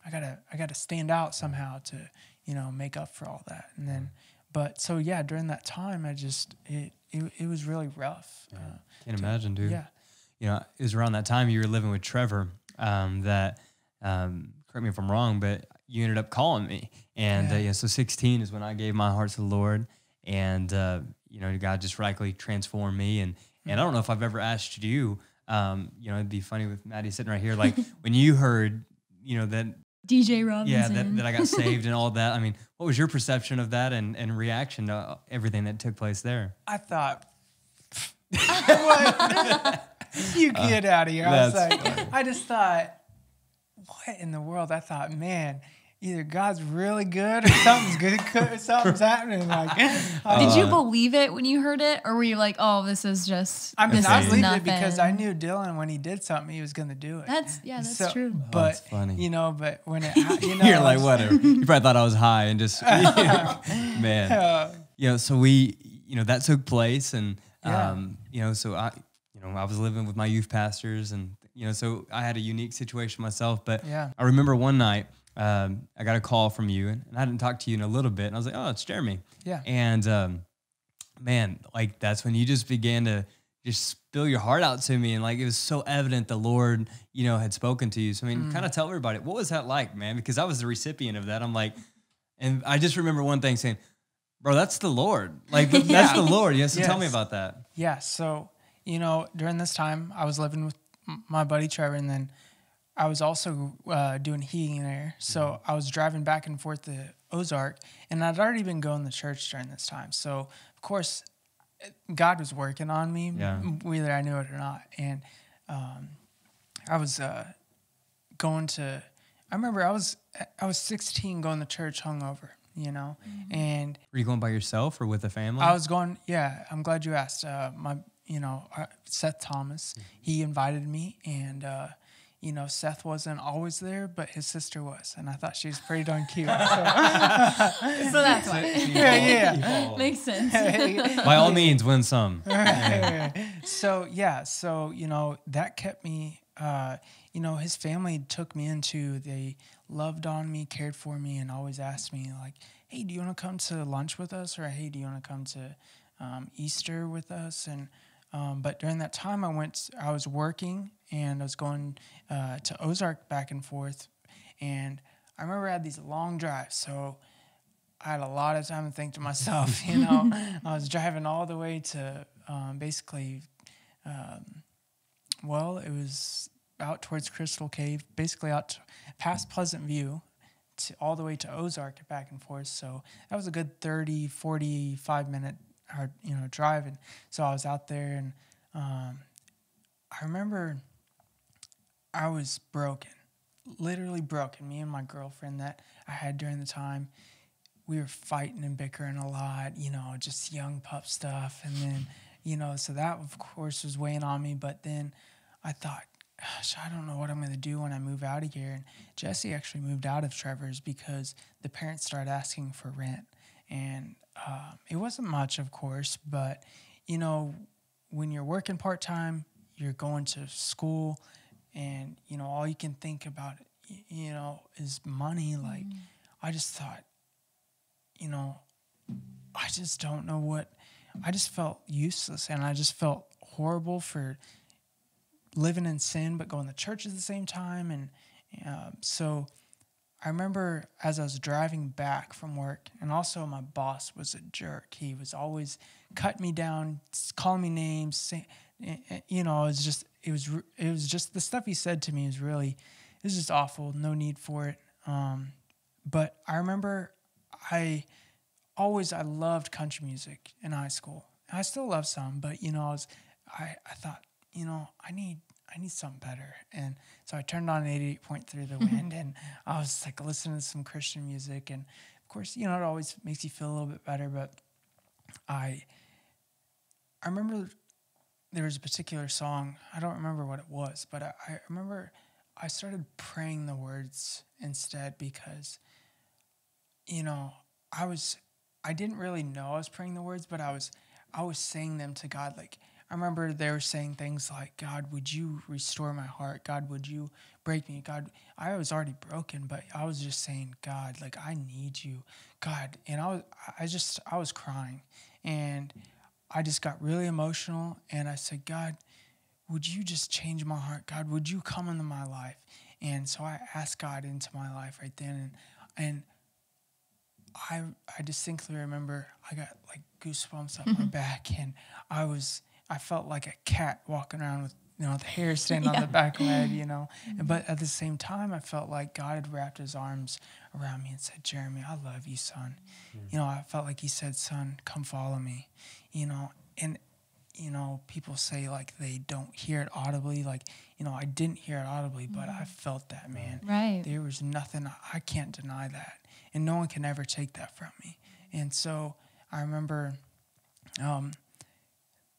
S2: I gotta I gotta stand out somehow to, you know, make up for all that, and then. But so yeah, during that time, I just it it, it was really rough. Yeah. Uh,
S3: Can't imagine, dude.
S2: yeah.
S3: you know, it was around that time you were living with Trevor um, that, um, correct me if I'm wrong, but you ended up calling me. And,
S2: Yeah.
S3: uh, yeah, so 16 is when I gave my heart to the Lord. And, uh, you know, God just radically transformed me. And, and I don't know if I've ever asked you, um, you know, it'd be funny with Madi sitting right here. Like when you heard, you know, that,
S1: DJ Robinson.
S3: yeah, that, that I got saved and all that. I mean, what was your perception of that and, and reaction to everything that took place there?
S2: I thought, you uh, get out of here. I was
S3: that's
S2: like, I just thought, what in the world? I thought, man, either God's really good or something's good, good something's happening. Like, I,
S1: Did you believe it when you heard it, or were you like, "Oh, this is just
S2: I mean,
S1: this
S2: I
S1: is
S2: believed
S1: nothing"?
S2: it because I knew Dylan when he did something, he was going to do it.
S1: That's yeah, that's
S2: So-
S1: true.
S2: But
S3: that's funny.
S2: you know, but when it, ha- you know,
S3: You're like,
S2: was-
S3: whatever. You probably thought I was high and just, man.
S2: Uh,
S3: you know, so we, you know, that took place, and
S2: Yeah.
S3: um, you know, so I, you know, I was living with my youth pastors, and you know, so I had a unique situation myself. But
S2: Yeah.
S3: I remember one night, um, I got a call from you, and, I hadn't talked to you in a little bit, and I was like, oh, it's Jeremy.
S2: Yeah.
S3: And um, man, like that's when you just began to just spill your heart out to me, and like it was so evident the Lord, you know, had spoken to you. So I mean,
S2: Mm.
S3: kind of tell everybody what was that like, man? Because I was the recipient of that. I'm like, and I just remember one thing saying, "Bro, that's the Lord. Like th- that's the Lord." Yes. So tell me about that.
S2: Yeah. So, you know, during this time, I was living with my buddy Trevor, and then I was also uh, doing heating there. So I was driving back and forth to Ozark, and I'd already been going to church during this time. So, of course, God was working on me,
S3: Yeah.
S2: whether I knew it or not. And um, I was uh, going to. I remember I was I was 16 going to church hungover, you know, and
S3: Were you going by yourself or with a family?
S2: I was going. Yeah, I'm glad you asked. Uh, my, you know, uh, Seth Thomas. He invited me, and uh, you know, Seth wasn't always there, but his sister was, and I thought she was pretty darn cute. So,
S1: So that's why
S2: yeah, yeah.
S1: makes sense.
S3: by all means, win some.
S2: so yeah, so you know that kept me. Uh, you know, his family took me into. They loved on me, cared for me, and always asked me like, "Hey, do you want to come to lunch with us?" or "Hey, do you want to come to um, Easter with us?" And um, but during that time, I went. I was working and I was going uh, to Ozark back and forth, and I remember I had these long drives. So I had a lot of time to think to myself. You know, I was driving all the way to um, basically um, well, it was out towards Crystal Cave, basically out to, past Pleasant View, to, all the way to Ozark back and forth. So that was a good 30, 45 minute hard, you know, drive. And so I was out there and um, I remember I was broken, literally broken. Me and my girlfriend that I had during the time, we were fighting and bickering a lot, you know, just young pup stuff. And then, you know, so that of course was weighing on me. But then I thought, gosh, I don't know what I'm going to do when I move out of here. And Jesse actually moved out of Trevor's because the parents started asking for rent. And uh, it wasn't much, of course, but, you know, when you're working part time, you're going to school, and, you know, all you can think about, you know, is money. Like, mm-hmm. I just thought, you know, I just don't know what, I just felt useless and I just felt horrible for living in sin but going to church at the same time and uh, so i remember as i was driving back from work and also my boss was a jerk. He was always cut me down calling me names say, eh, eh, you know it was just it was it was just the stuff he said to me was really it was just awful no need for it. Um, but i remember i always i loved country music in high school. I still love some but you know i was i, I thought you know, I need I need something better. And so I turned on 88.3 The mm-hmm. Wind and I was like listening to some Christian music. And of course, you know, it always makes you feel a little bit better. But I, I remember there was a particular song. I don't remember what it was, but I, I remember I started praying the words instead because, you know, I was, I didn't really know I was praying the words, but I was, I was saying them to God like, I remember they were saying things like, God, would you restore my heart? God, would you break me? God, I was already broken, but I was just saying, God, like, I need you. God. And I was, I just, I was crying. And I just got really emotional. And I said, God, would you just change my heart? God, would you come into my life? And so I asked God into my life right then. And, and, I I distinctly remember I got like goosebumps up my back and I was I felt like a cat walking around with you know the hair standing yeah. on the back of my head, you know. Mm-hmm. But at the same time, I felt like God had wrapped His arms around me and said, "Jeremy, I love you, son." Mm-hmm. You know, I felt like He said, "Son, come follow me." You know, and you know, people say like they don't hear it audibly. Like, you know, I didn't hear it audibly, mm-hmm. but I mm-hmm. felt that, man.
S1: Right.
S2: There was nothing, I can't deny that. And no one can ever take that from me. And so I remember um,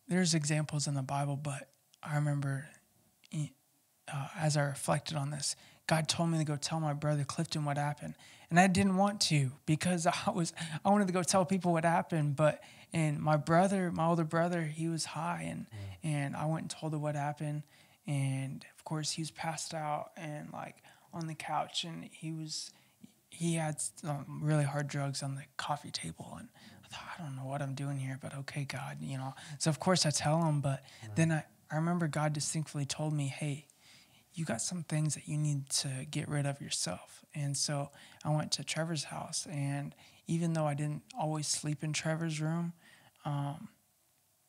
S2: there's examples in the Bible, but I remember uh, as I reflected on this, God told me to go tell my brother Clifton what happened, and I didn't want to because I was I wanted to go tell people what happened, but and my brother, my older brother, he was high, and mm. and I went and told him what happened, and of course he was passed out and like on the couch, and he was he had um, really hard drugs on the coffee table, and I don't know what I'm doing here, but okay, God, you know. So of course I tell him, but right. then I, I remember God distinctly told me, hey, you got some things that you need to get rid of yourself. And so I went to Trevor's house, and even though I didn't always sleep in Trevor's room, um,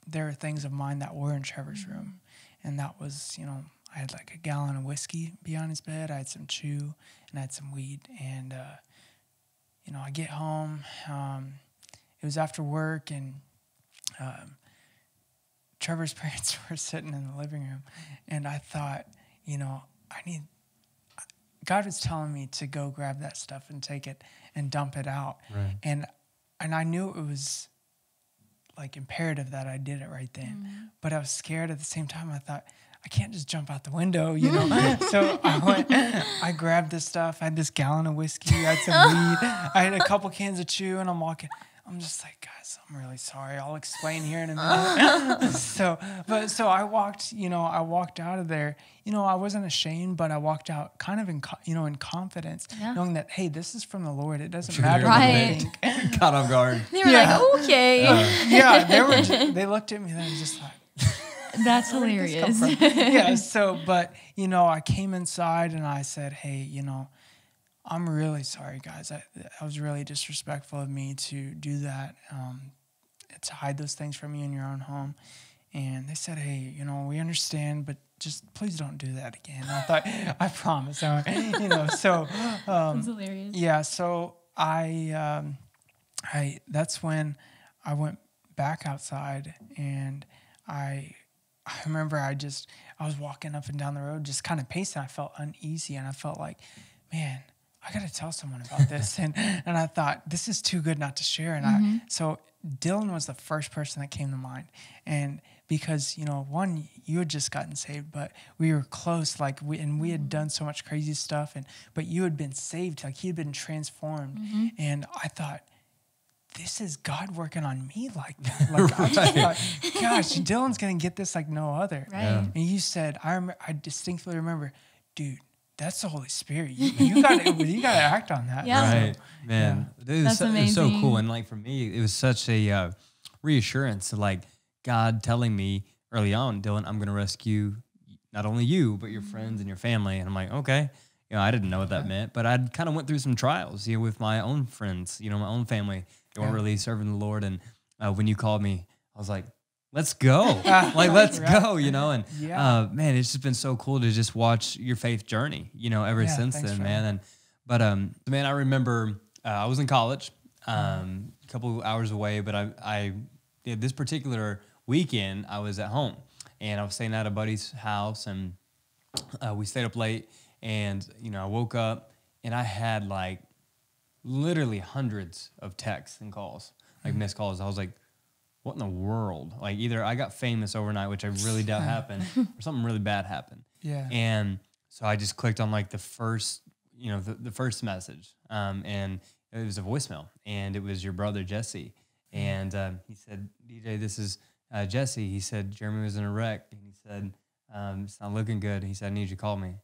S2: there are things of mine that were in Trevor's mm-hmm. room. And that was, you know, I had like a gallon of whiskey behind his bed. I had some chew and I had some weed. And, uh, you know, I get home. Um, it was after work, and um, Trevor's parents were sitting in the living room, and I thought, you know, I need. God was telling me to go grab that stuff and take it and dump it out, right. and and I knew it was like imperative that I did it right then, mm-hmm. but I was scared at the same time. I thought. I can't just jump out the window, you know. so I went, I grabbed this stuff. I had this gallon of whiskey. I had some weed. I had a couple cans of chew, and I'm walking. I'm just like, guys, I'm really sorry. I'll explain here in a minute. so, but so I walked, you know, I walked out of there. You know, I wasn't ashamed, but I walked out kind of in, you know, in confidence, yeah. knowing that hey, this is from the Lord. It doesn't matter
S1: right.
S3: what you. Caught off guard.
S1: They were yeah. like, okay.
S2: Uh, yeah, they were. Just, they looked at me and I was just like.
S1: That's hilarious.
S2: yeah. So, but you know, I came inside and I said, "Hey, you know, I'm really sorry, guys. I, I was really disrespectful of me to do that, um, to hide those things from you in your own home. and they said, "Hey, you know, we understand, but just please don't do that again." I thought, I promise, I, you know. So, um,
S1: That's hilarious.
S2: yeah, so I, um, I that's when I went back outside, and I, I remember I just I was walking up and down the road, just kind of pacing. I felt uneasy, and I felt like, man, I got to tell someone about this, and and I thought this is too good not to share, and I mm-hmm. so Dylan was the first person that came to mind, and because you know one you had just gotten saved but we were close like we and we had mm-hmm. done so much crazy stuff. And but you had been saved like he had been transformed. Mm-hmm. And i thought this is god working on me like that. Like i just thought gosh dylan's gonna get this like no other.
S1: Right.
S3: Yeah.
S2: and you said i rem- i distinctly remember dude that's the holy spirit you, you gotta you gotta act on that
S1: Yeah.
S3: Right, man. It was,
S1: That's
S3: so, it was so cool, and like for me, it was such a uh, reassurance. Like God telling me early on, Dylan, I'm going to rescue not only you but your friends and your family. And I'm like, okay. You know, I didn't know what that meant, but I kind of went through some trials, you know, with my own friends, you know, my own family. They weren't
S2: Yeah.
S3: really serving the Lord, and uh, when you called me, I was like, let's go, like let's
S2: Right.
S3: go, you know. And
S2: Yeah.
S3: uh, man, it's just been so cool to just watch your faith journey, you know, ever
S2: Yeah,
S3: since then, man. And but um, man, I remember uh, I was in college, um, a couple hours away, but I, I yeah, this particular weekend I was at home and I was staying at a buddy's house and uh, we stayed up late and you know I woke up and I had like literally hundreds of texts and calls, like missed calls. I was like, what in the world? Like either I got famous overnight, which I really doubt happened, or something really bad happened.
S2: Yeah.
S3: And so I just clicked on like the first, you know, the, the first message. Um, and it was a voicemail and it was your brother Jesse. And um, he said, DJ, this is uh, Jesse. He said, Jeremy was in a wreck. And he said, um, it's not looking good. He said, I need you to call me.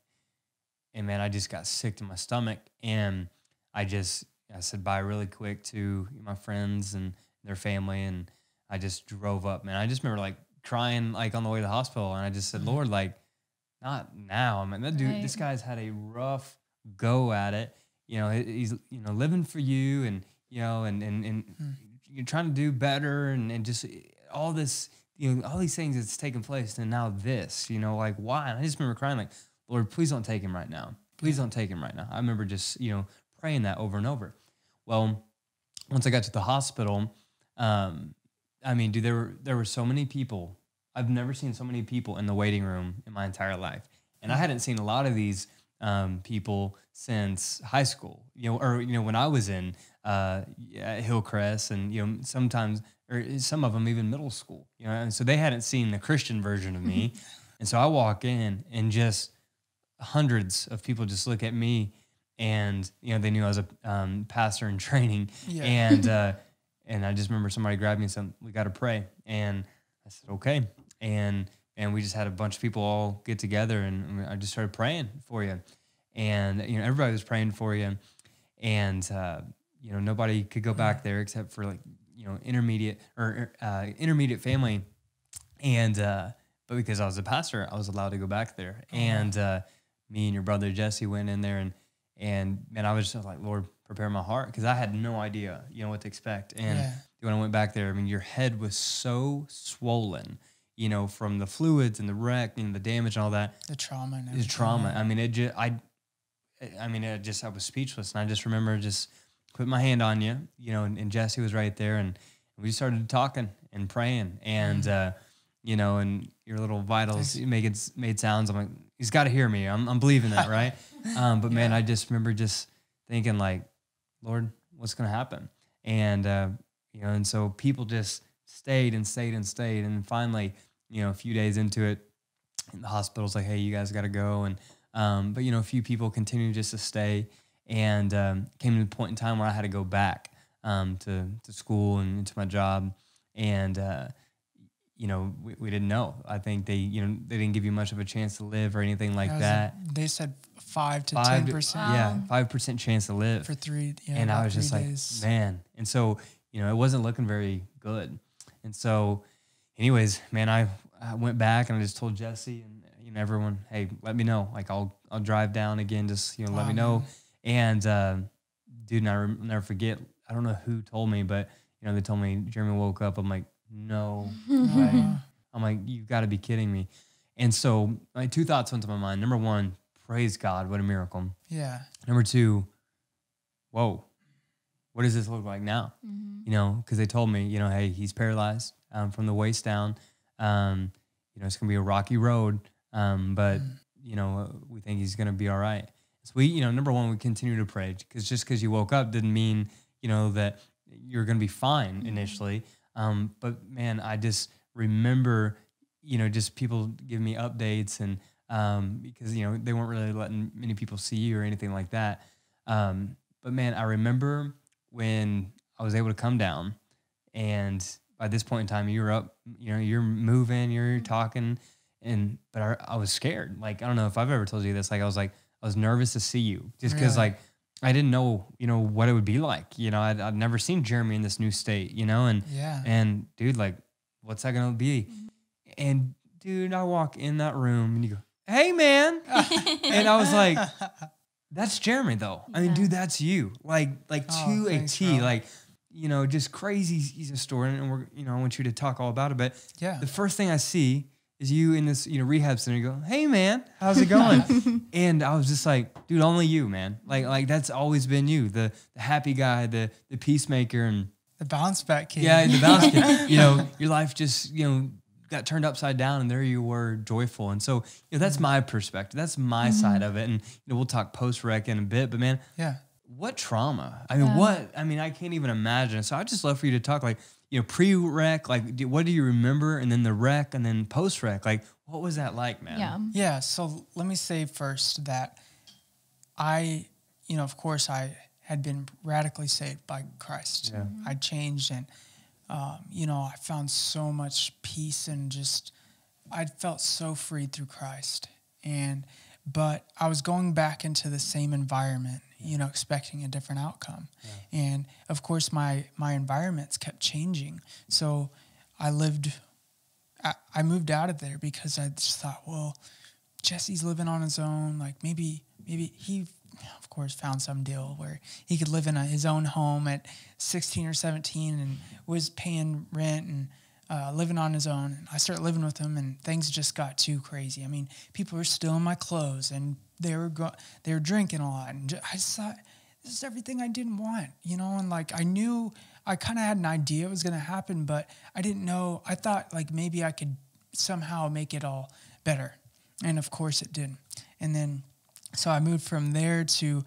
S3: And man, I just got sick to my stomach. And I just, I said bye really quick to my friends and their family. And I just drove up, man. I just remember like crying like on the way to the hospital. And I just said, Lord, like, not now. I mean, that dude, this guy's had a rough go at it. You know, he's you know living for you, and you know, and and and you're trying to do better, and and just all this, you know, all these things that's taking place, and now this, you know, like why? And I just remember crying, like, Lord, please don't take him right now. Please don't take him right now. I remember just you know praying that over and over. Well, once I got to the hospital, um, I mean, dude, there were there were so many people. I've never seen so many people in the waiting room in my entire life, and I hadn't seen a lot of these um, people since high school. You know, or you know, when I was in uh, Hillcrest, and you know, sometimes or some of them even middle school. You know, and so they hadn't seen the Christian version of me, and so I walk in and just hundreds of people just look at me and you know they knew I was a um, pastor in training
S2: Yeah.
S3: and uh, and I just remember somebody grabbed me and said we got to pray. And I said okay. And and we just had a bunch of people all get together and I just started praying for you and you know everybody was praying for you and uh, you know nobody could go back there except for like you know intermediate or uh, intermediate family. And uh, but because I was a pastor, I was allowed to go back there. And uh, me and your brother Jesse went in there, and and man, I was just like, Lord, prepare my heart because I had no idea, you know, what to expect. And
S2: Yeah.
S3: when I went back there, I mean, your head was so swollen, you know, from the fluids and the wreck and the damage and all that
S2: the trauma
S3: the trauma. I mean, it just I, I mean, it just I was speechless, and I just remember just put my hand on you, you know, and, and Jesse was right there, and we started talking and praying, and uh, you know, and your little vitals making made sounds. I'm like, he's got to hear me. I'm I'm believing that, right? um, but man, I just remember just thinking like, Lord, what's gonna happen? And uh, you know, and so people just stayed and stayed and stayed, and finally, you know, a few days into it, the hospital's like, hey, you guys got to go. And, um, but, you know, a few people continued just to stay and um, came to the point in time where I had to go back um, to, to school and to my job. And, uh, you know, we, we didn't know. I think they, you know, they didn't give you much of a chance to live or anything like that.
S2: a- they said five to
S3: Five
S2: ten percent
S3: Yeah, 5% chance to live
S2: for three. Yeah,
S3: and I was just
S2: three
S3: like, man. And so, you know, it wasn't looking very good. And so, anyways, man, I, I went back and I just told Jesse and you know everyone, hey, let me know. Like I'll I'll drive down again. Just you know, let me know.
S2: man.
S3: And uh, dude, and I never forget. I don't know who told me, but you know, they told me Jeremy woke up. I'm like, no way. I'm like, you've got to be kidding me. And so, my two thoughts went to my mind. Number one, praise God, what a miracle.
S2: Yeah.
S3: Number two, whoa, what does this look like now? You know, because they told me, you know, hey, he's paralyzed um, from the waist down. Um, you know, it's gonna be a rocky road, um, but you know, we think he's gonna be all right. So we, you know, number one, we continue to pray because just because you woke up didn't mean, you know, that you're gonna be fine initially. Um, but man, I just remember, you know, just people giving me updates and um, because you know they weren't really letting many people see you or anything like that. Um, but man, I remember when I was able to come down, and by this point in time, you were up. You know, you're moving, you're talking, and but I, I was scared. Like I don't know if I've ever told you this. Like I was like I was nervous to see you, just because
S2: Really?
S3: like I didn't know you know what it would be like. You know, I'd, I'd never seen Jeremy in this new state. You know, and
S2: Yeah.
S3: and dude, like, what's that gonna be? Mm-hmm. And dude, I walk in that room and you go, hey man. and I was like, that's Jeremy though. I mean, dude, that's you. Like, like
S2: Oh,
S3: to a T. Like, you know, just crazy. He's a story, and we're, you know, I want you to talk all about it. But
S2: Yeah.
S3: the first thing I see is you in this, you know, rehab center. You go, hey man, how's it going? and I was just like, dude, only you, man. Like, like that's always been you, the the happy guy, the the peacemaker, and
S2: The bounce back kid.
S3: yeah, the bounce kid. You know, your life just you know got turned upside down, and there you were, joyful. And so, you know, that's my perspective. That's my mm-hmm. side of it. And you know, we'll talk post wreck in a bit. But man,
S2: Yeah.
S3: what trauma? I mean,
S1: Yeah.
S3: what? I mean, I can't even imagine. So I just love for you to talk like you know pre wreck, like do, what do you remember, and then the wreck, and then post wreck. Like, what was that like, man?
S1: Yeah.
S2: Yeah. So let me say first that I, you know, of course, I had been radically saved by Christ.
S3: Yeah.
S2: I changed and, um, you know, I found so much peace and just, I felt so freed through Christ. And, but I was going back into the same environment, you know, expecting a different outcome. And of course, my, my environments kept changing. So I lived I, I moved out of there because I just thought, well, Jesse's living on his own. Like maybe, maybe he, of course, found some deal where he could live in a, his own home at 16 or 17 and was paying rent and uh, living on his own. I started living with him, and things just got too crazy. I mean, people were stealing my clothes, and they were go- they were drinking a lot, and I just thought this is everything I didn't want, you know. And like I knew, I kind of had an idea it was going to happen, but I didn't know. I thought like maybe I could somehow make it all better, and of course it didn't. And then, so I moved from there to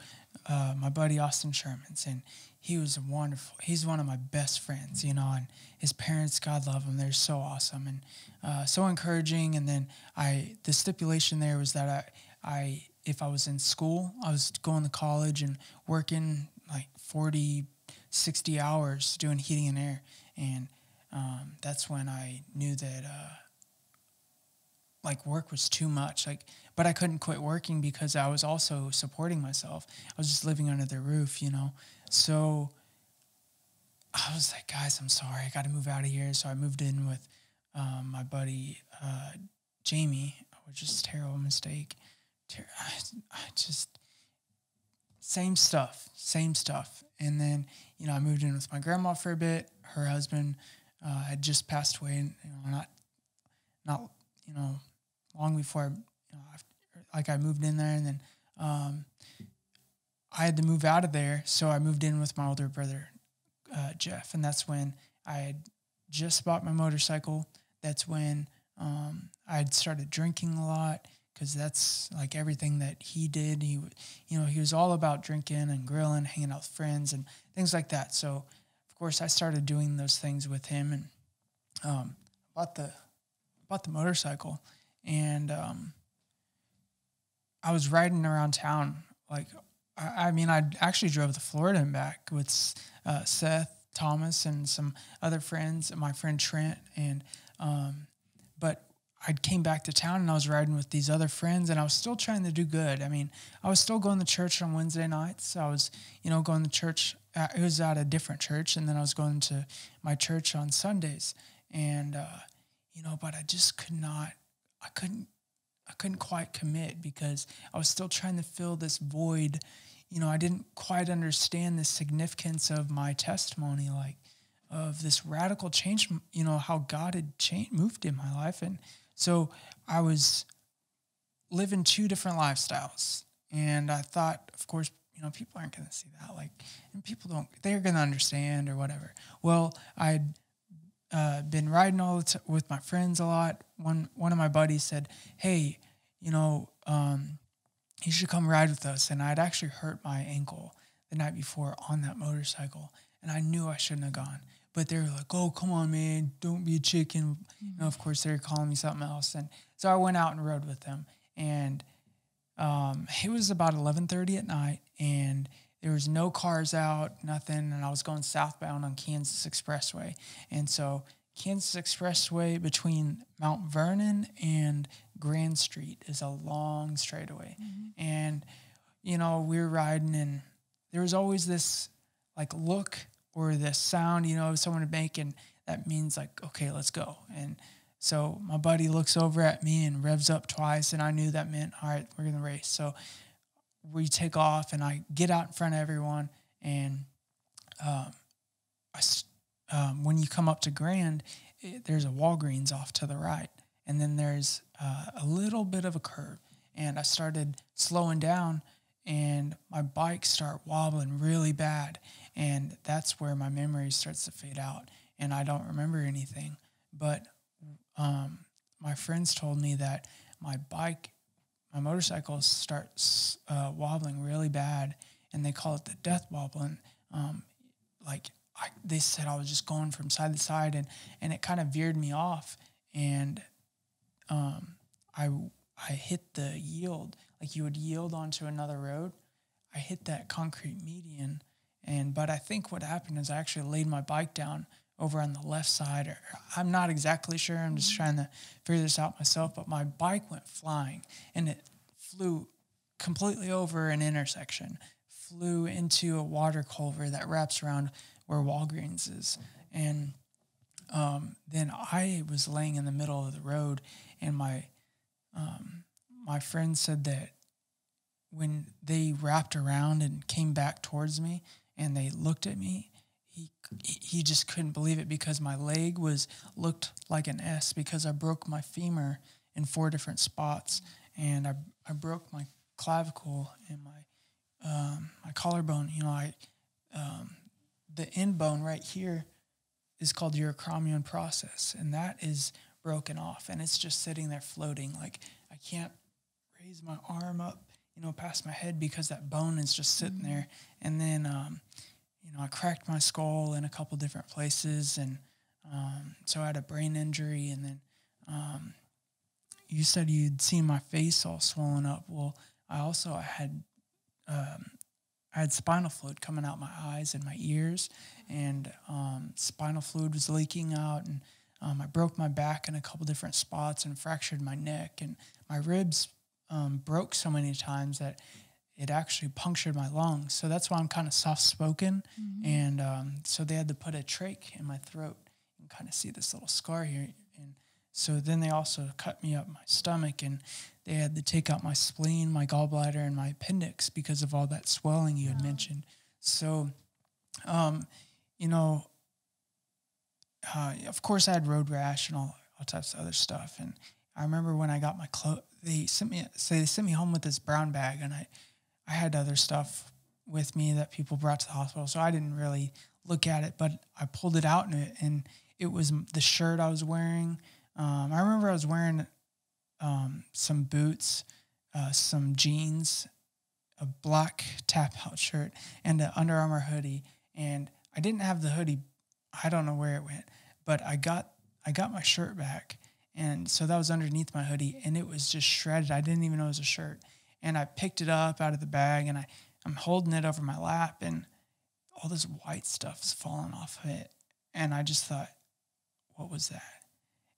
S2: uh, my buddy Austin Sherman's, and he was wonderful. He's one of my best friends, you know, and his parents, God love them, they're so awesome and uh, so encouraging. And then I, the stipulation there was that I, I, if I was in school, I was going to college and working like 40, 60 hours doing heating and air. And um, that's when I knew that uh, like work was too much. Like, but I couldn't quit working because I was also supporting myself. I was just living under their roof, you know. So I was like, guys, I'm sorry, I got to move out of here. So I moved in with um, my buddy uh, Jamie, which is a terrible mistake. Ter- I, I just same stuff, same stuff. And then you know I moved in with my grandma for a bit. Her husband uh, had just passed away, and you know not not you know long before I, you know, like I moved in there, and then um, I had to move out of there. So I moved in with my older brother uh, Jeff, and that's when I had just bought my motorcycle. That's when um, I had started drinking a lot because that's like everything that he did. He, you know, he was all about drinking and grilling, hanging out with friends and things like that. So, of course, I started doing those things with him and um, bought the bought the motorcycle, and um, I was riding around town. Like, I, mean, I actually drove to Florida and back with uh, Seth Thomas and some other friends, and my friend Trent, and um, but I came back to town and I was riding with these other friends and I was still trying to do good. I mean, I was still going to church on Wednesday nights. I was, you know, going to church. Uh, it was at a different church, and then I was going to my church on Sundays, and uh, you know, but I just could not. I couldn't. I couldn't quite commit because I was still trying to fill this void. You know, I didn't quite understand the significance of my testimony. Like, of this radical change, you know, how God had changed, moved in my life. And so I was living two different lifestyles. And I thought, of course, you know, people aren't going to see that. Like, and people don't, they're going to understand or whatever. Well, I'd uh, been riding all the t- with my friends a lot. One, one of my buddies said, Hey, you know, um, you should come ride with us. And I'd actually hurt my ankle the night before on that motorcycle. And I knew I shouldn't have gone. But they were like, oh, come on, man, don't be a chicken. Mm-hmm. You know, of course, they were calling me something else. And so I went out and rode with them. And um, it was about 11.30 at night. And there was no cars out, nothing. And I was going southbound on Kansas Expressway. And so Kansas Expressway between Mount Vernon and Grand Street is a long straightaway. Mm-hmm. And, you know, we were riding and there was always this like look or this sound, you know, someone and that means like, okay, let's go. And so my buddy looks over at me and revs up twice, and I knew that meant, all right, we're gonna race. So we take off, and I get out in front of everyone, and um, I, um, when you come up to Grand, it, there's a Walgreens off to the right, and then there's uh, a little bit of a curve, and I started slowing down and my bike start wobbling really bad. And that's where my memory starts to fade out. And i don't remember anything. But um, my friends told me that my bike my motorcycle starts uh, wobbling really bad and they call it the death wobbling um, like I, they said i was just going from side to side and, and it kind of veered me off and um, I, I hit the yield like you would yield onto another road. I hit that concrete median, and but I think what happened is I actually laid my bike down over on the left side. Or I'm not exactly sure. I'm just trying to figure this out myself. But my bike went flying, and it flew completely over an intersection, flew into a water culvert that wraps around where Walgreens is, and um, then I was laying in the middle of the road, and my um, my friend said that when they wrapped around and came back towards me and they looked at me, he he just couldn't believe it because my leg was looked like an S because I broke my femur in four different spots and I I broke my clavicle and my um, my collarbone. You know, I um, the end bone right here is called your acromion process, and that is broken off, and it's just sitting there floating. Like I can't raise my arm up, you know, past my head because that bone is just sitting mm-hmm. there. And then, um, you know, I cracked my skull in a couple different places, and um, so I had a brain injury. And then um, you said you'd seen my face all swollen up. Well, I also I had um, I had spinal fluid coming out my eyes and my ears, and um, spinal fluid was leaking out, and um, I broke my back in a couple different spots and fractured my neck, and my ribs um, broke so many times that it actually punctured my lungs. So that's why I'm kind of soft spoken. Mm-hmm. And um, so they had to put a trach in my throat and kind of see this little scar here. And so then they also cut me up my stomach and they had to take out my spleen, my gallbladder, and my appendix because of all that swelling you had mentioned. So, um, you know, uh, of course I had road rash and all, all types of other stuff. And I remember when I got my clothes, they sent me so they sent me home with this brown bag, and I I had other stuff with me that people brought to the hospital, so I didn't really look at it. But I pulled it out, and it, and it was the shirt I was wearing. Um, I remember I was wearing um, some boots, uh, some jeans, a black tap out shirt, and an Under Armour hoodie. And I didn't have the hoodie. I don't know where it went, but I got I got my shirt back and so that was underneath my hoodie and it was just shredded. I didn't even know it was a shirt. And I picked it up out of the bag and I, I'm holding it over my lap and all this white stuff is falling off of it. And I just thought, what was that?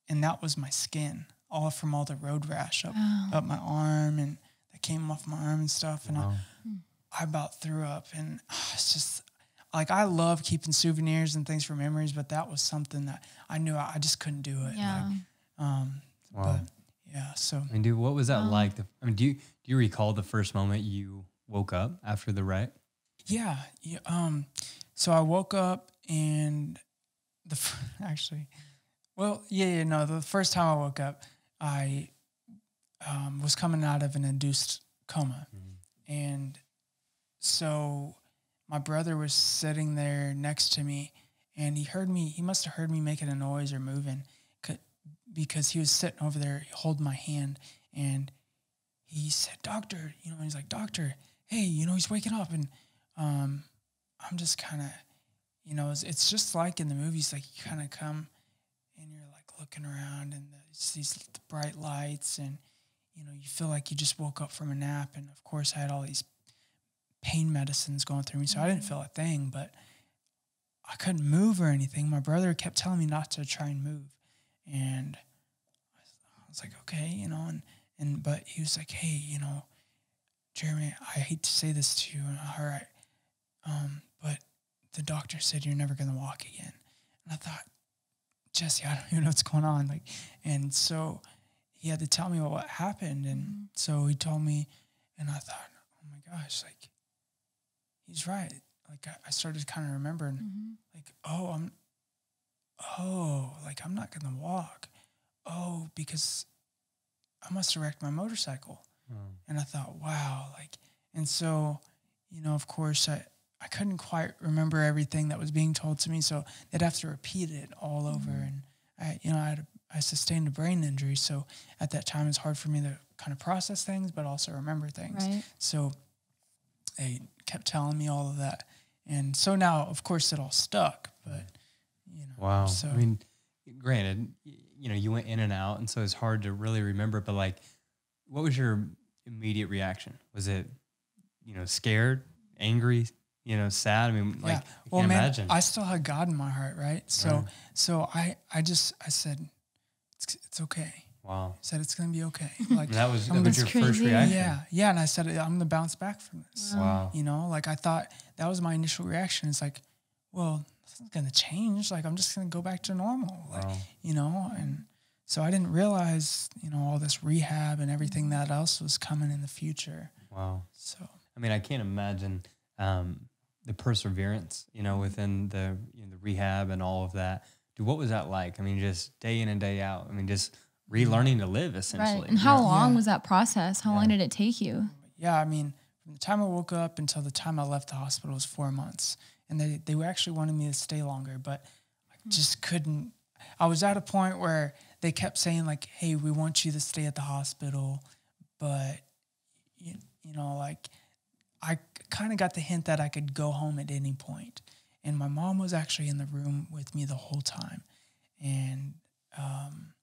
S2: And that was my skin, all from all the road rash up, oh. up my arm and that came off my arm and stuff. And wow. I, I about threw up. And it's just like I love keeping souvenirs and things for memories, but that was something that I knew I, I just couldn't do it.
S1: Yeah.
S2: Like, um, wow. But yeah, so
S3: I mean, dude, what was that um, like? I mean, do you do you recall the first moment you woke up after the wreck?
S2: Yeah, yeah. Um, so I woke up and the actually, well, yeah, yeah, no. The first time I woke up, I um, was coming out of an induced coma, and so my brother was sitting there next to me, and he heard me. He must have heard me making a noise or moving, c- because he was sitting over there holding my hand, and he said, "Doctor," you know, he's like, "Doctor, hey, you know, he's waking up," and um, I'm just kind of, you know, it's, it's just like in the movies, like you kind of come and you're like looking around and there's these bright lights and you know you feel like you just woke up from a nap and of course i had all these pain medicines going through me so i didn't feel a thing but i couldn't move or anything. My brother kept telling me not to try and move and i was like okay you know and and but he was like hey you know jeremy i hate to say this to you all right um, but the doctor said you're never going to walk again and i thought Jesse, I don't even know what's going on. Like, and so he had to tell me what happened. And so he told me, and I thought, oh my gosh, like, he's right. Like, I, I started kind of remembering, like, oh, I'm, oh, like, I'm not going to walk. Oh, because I must have wrecked my motorcycle. Hmm. And I thought, wow, like, and so, you know, of course, I, I couldn't quite remember everything that was being told to me, so they'd have to repeat it all over. Hmm. And I, you know, I had a, I sustained a brain injury, so at that time it's hard for me to kind of process things, but also remember things.
S1: Right.
S2: So they kept telling me all of that, and so now, of course, it all stuck. But you know,
S3: Wow.
S2: So
S3: I mean, granted, you know, you went in and out, and so it's hard to really remember. But like, what was your immediate reaction? Was it, you know, scared, angry, you know, sad? I mean, like,
S2: yeah.
S3: I
S2: Well,
S3: can't
S2: man,
S3: imagine.
S2: I still had God in my heart, right? So,
S3: Right.
S2: so I, I just, I said, it's, it's okay.
S3: wow.
S2: I said it's gonna be okay. Like
S3: that was that was
S2: gonna-
S3: your first reaction.
S2: Yeah, yeah, and I said I'm gonna bounce back from this.
S3: Wow.
S2: You know, like I thought that was my initial reaction. It's like, well, nothing's gonna change. Like I'm just gonna go back to normal. Like
S3: Wow.
S2: you know, and so I didn't realize, you know, all this rehab and everything that else was coming in the future.
S3: Wow.
S2: So
S3: I mean, I can't imagine um, the perseverance, you know, within the you know, the rehab and all of that. Dude, what was that like? I mean, just day in and day out. I mean, just relearning to live essentially.
S1: Right. And how long
S2: Yeah.
S1: was that process? How long did it take you?
S2: yeah, I mean, from the time I woke up until the time I left the hospital was four months, and they they actually wanted me to stay longer, but I just couldn't. I was at a point where they kept saying like, "Hey, we want you to stay at the hospital," but you, you know, like I kind of got the hint that I could go home at any point, and my mom was actually in the room with me the whole time, and um,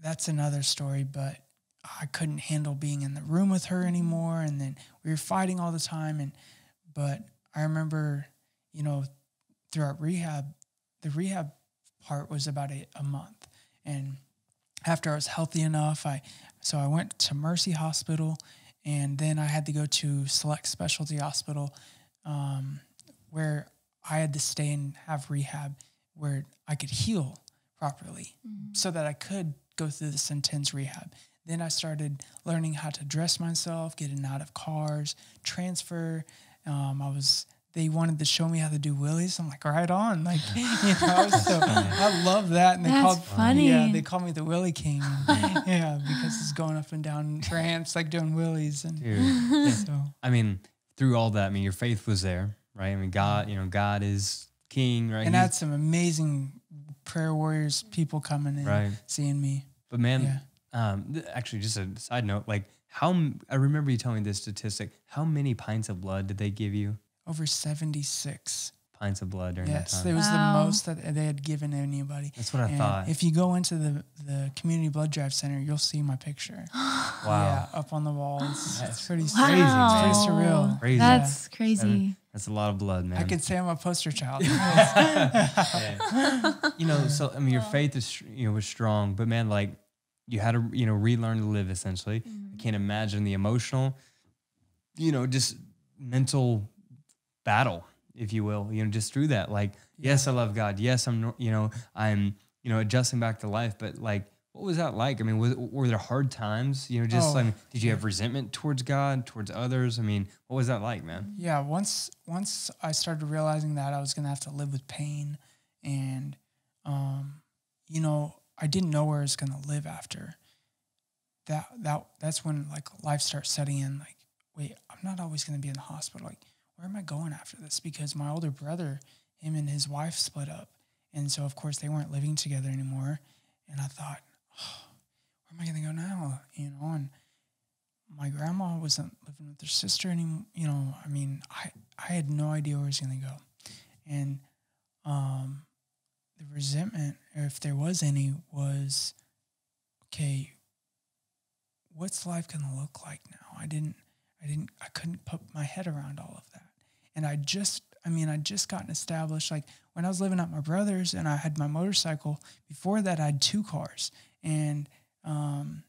S2: that's another story, but I couldn't handle being in the room with her anymore. And then we were fighting all the time. And, but I remember, you know, throughout rehab, the rehab part was about a, a month. And after I was healthy enough, I, so I went to Mercy Hospital and then I had to go to Select Specialty Hospital, um, where I had to stay and have rehab where I could heal properly so that I could go through this intense rehab. Then I started learning how to dress myself, getting out of cars, transfer. Um, I was they wanted to show me how to do wheelies. I'm like, right on, like you know. So I love that. And they
S1: That's
S2: called
S1: funny.
S2: Yeah, they called me the Wheelie King. yeah, because it's going up and down ramps, like doing wheelies, and
S3: Dude.
S2: so
S3: I mean, through all that, I mean, your faith was there, right? I mean, God, you know, God is King, right?
S2: and I had some amazing prayer warriors, people coming in,
S3: Right.
S2: seeing me.
S3: But man,
S2: Yeah.
S3: um, actually, just a side note, like how m- I remember you telling me this statistic. How many pints of blood did they give you?
S2: Over 76.
S3: Pints of blood during
S2: Yes,
S3: that
S2: it was
S1: Wow.
S2: the most that they had given anybody.
S3: That's what I
S2: And
S3: thought.
S2: If you go into the, the community blood drive center, you'll see my picture.
S3: wow,
S2: Yeah, up on the wall. It's,
S3: That's
S2: it's pretty
S3: crazy,
S2: crazy.
S3: man.
S2: It's pretty surreal.
S3: Crazy.
S1: That's crazy.
S3: That's a lot of blood, man.
S2: I could say I'm a poster child.
S3: you know, so I mean, your faith is you know was strong, but man, like you had to you know relearn to live. Essentially, I can't imagine the emotional, you know, just mental battle, if you will. You know, just through that. Like, yes, I love God. Yes, I'm. You know, I'm. You know, adjusting back to life. But like, what was that like? I mean, was, were there hard times? You know, just
S2: Oh,
S3: like, did you have resentment towards God, towards others? I mean, what was that like, man?
S2: Yeah, once once I started realizing that I was gonna have to live with pain, and um, you know, I didn't know where I was gonna live after. That that that's when like life starts setting in. Like, wait, I'm not always gonna be in the hospital. Like, where am I going after this? Because my older brother, him and his wife split up, and so of course they weren't living together anymore. And I thought, oh, where am I gonna go now? You know, and my grandma wasn't living with her sister anymore. You know, I mean, I I had no idea where I was gonna go, and um, the resentment, if there was any, was okay. What's life gonna look like now? I didn't, I didn't, I couldn't put my head around all of that, and I just, I mean, I just gotten established. Like when I was living at my brother's, and I had my motorcycle. Before that, I had two cars, and um,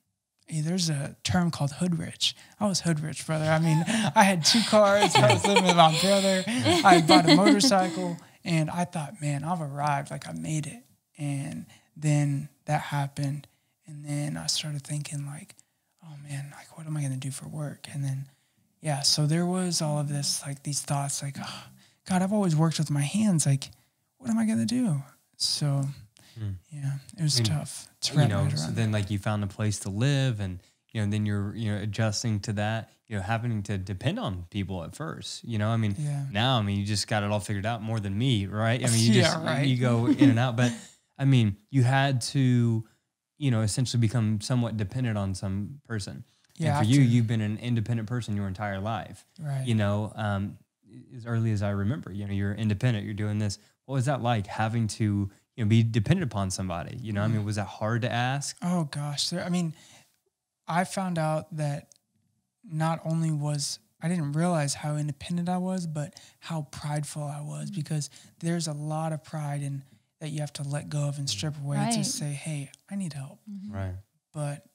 S2: Hey, there's a term called hood rich. I was hood rich, brother. I mean, I had two cars. I was living with my brother. I bought a motorcycle, and I thought, man, I've arrived. Like I made it. And then that happened, and then I started thinking, like, oh man, like what am I gonna do for work? And then, yeah, so there was all of this, like these thoughts, like, oh, God, I've always worked with my hands. Like, what am I gonna do? So, hmm. yeah, it was
S3: mean,
S2: tough to
S3: you know, so then like you found a place to live and, you know, then you're, you know, adjusting to that, you know, having to depend on people at first, you know, I mean,
S2: Yeah.
S3: now, I mean, you just got it all figured out more than me, right? I mean, you
S2: Yeah,
S3: just,
S2: right.
S3: you go in and out, but I mean, you had to, you know, essentially become somewhat dependent on some person.
S2: Yeah,
S3: And for you,
S2: to.
S3: you've been an independent person your entire life.
S2: Right.
S3: You know, um, as early as I remember, you know, you're independent, you're doing this. What was that like having to, you know, be dependent upon somebody? You know, I mean, was that hard to ask?
S2: Oh gosh, there, I mean, I found out that not only was I didn't realize how independent I was, but how prideful I was because there's a lot of pride in that you have to let go of and strip away
S1: Right.
S2: to say, "Hey, I need help."
S3: Right.
S2: But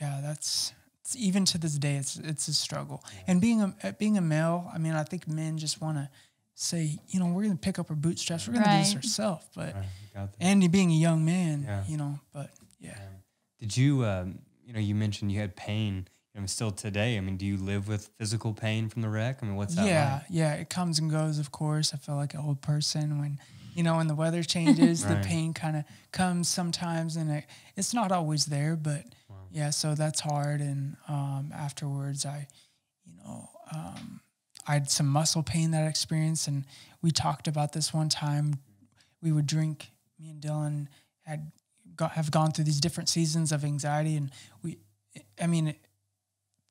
S2: yeah, that's it's, even to this day, it's it's a struggle. And being a uh, being a male, I mean, I think men just want to say, you know, we're gonna pick up our bootstraps, we're gonna do this
S1: Right.
S2: ourselves. But
S3: Right. You
S2: and being a young man,
S3: Yeah.
S2: you know, but yeah.
S3: Did you, um, you know, you mentioned you had pain. I mean, still today. I mean, do you live with physical pain from the wreck? I mean, what's that
S2: yeah,
S3: like?
S2: yeah, it comes and goes. Of course, I feel like an old person when you know when the weather changes,
S3: Right.
S2: the pain kind of comes sometimes, and it, it's not always there. But yeah, so that's hard. And um, afterwards, I, you know, um, I had some muscle pain that I experienced, and we talked about this one time. We would drink. Me and Dylan had got, have gone through these different seasons of anxiety, and we, I mean.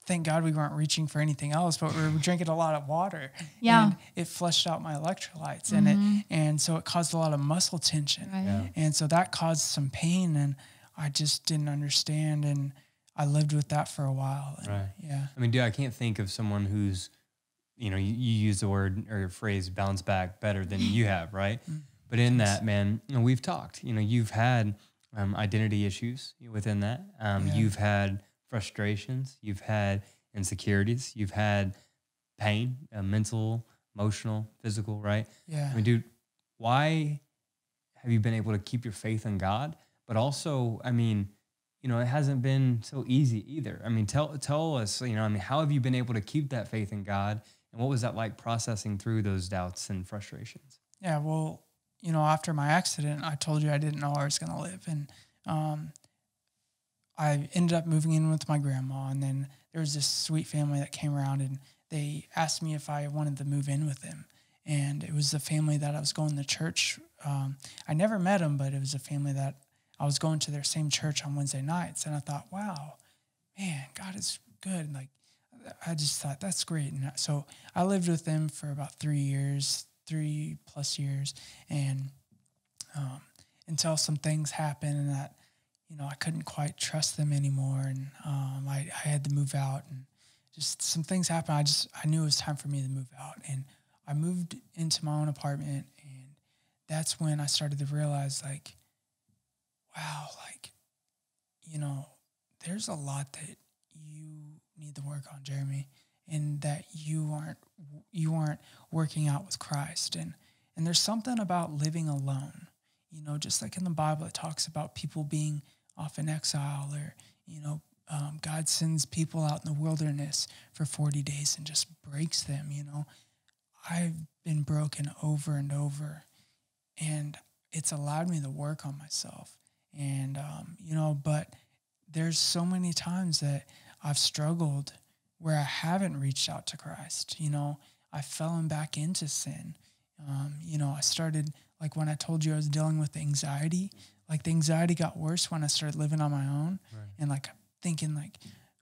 S2: Thank God we weren't reaching for anything else, but we were drinking a lot of water.
S1: Yeah.
S2: And it flushed out my electrolytes and it and so it caused a lot of muscle tension.
S1: Right.
S3: Yeah.
S2: And so that caused some pain and I just didn't understand and I lived with that for a while. And
S3: Right.
S2: Yeah.
S3: I mean, dude, I can't think of someone who's, you know, you, you use the word or phrase bounce back better than you have, right? But in that, man, you know, we've talked. You know, you've had um, identity issues within that. Um,
S2: Yeah.
S3: You've had frustrations. You've had insecurities. You've had pain, uh, mental, emotional, physical, right?
S2: Yeah.
S3: I mean, dude, why have you been able to keep your faith in God? But also, I mean, you know, it hasn't been so easy either. I mean, tell tell us, you know, I mean, how have you been able to keep that faith in God? And what was that like processing through those doubts and frustrations?
S2: Yeah, well, you know, after my accident, I told you I didn't know I was going to live. And um, I ended up moving in with my grandma. And then there was this sweet family that came around and they asked me if I wanted to move in with them. And it was the family that I was going to church. Um, I never met them, but it was a family that I was going to their same church on Wednesday nights. And I thought, wow, man, God is good. And Like, I just thought that's great. And so I lived with them for about three years, three plus years, and um, until some things happened and that you know I couldn't quite trust them anymore, and um, I, I had to move out, and just some things happened. I just I knew it was time for me to move out, and I moved into my own apartment, and that's when I started to realize like, wow, like you know, there's a lot that you need to work on, Jeremy, and that you aren't you aren't working out with Christ. And and there's something about living alone. You know, just like in the Bible, it talks about people being off in exile or, you know, um, God sends people out in the wilderness for 40 days and just breaks them, you know. I've been broken over and over, and it's allowed me to work on myself. And, um, you know, but there's so many times that I've struggled where I haven't reached out to Christ. You know, I've fallen back into sin. Um, you know, I started, like when I told you I was dealing with anxiety, like the anxiety got worse when I started living on my own. Right. And like thinking, like,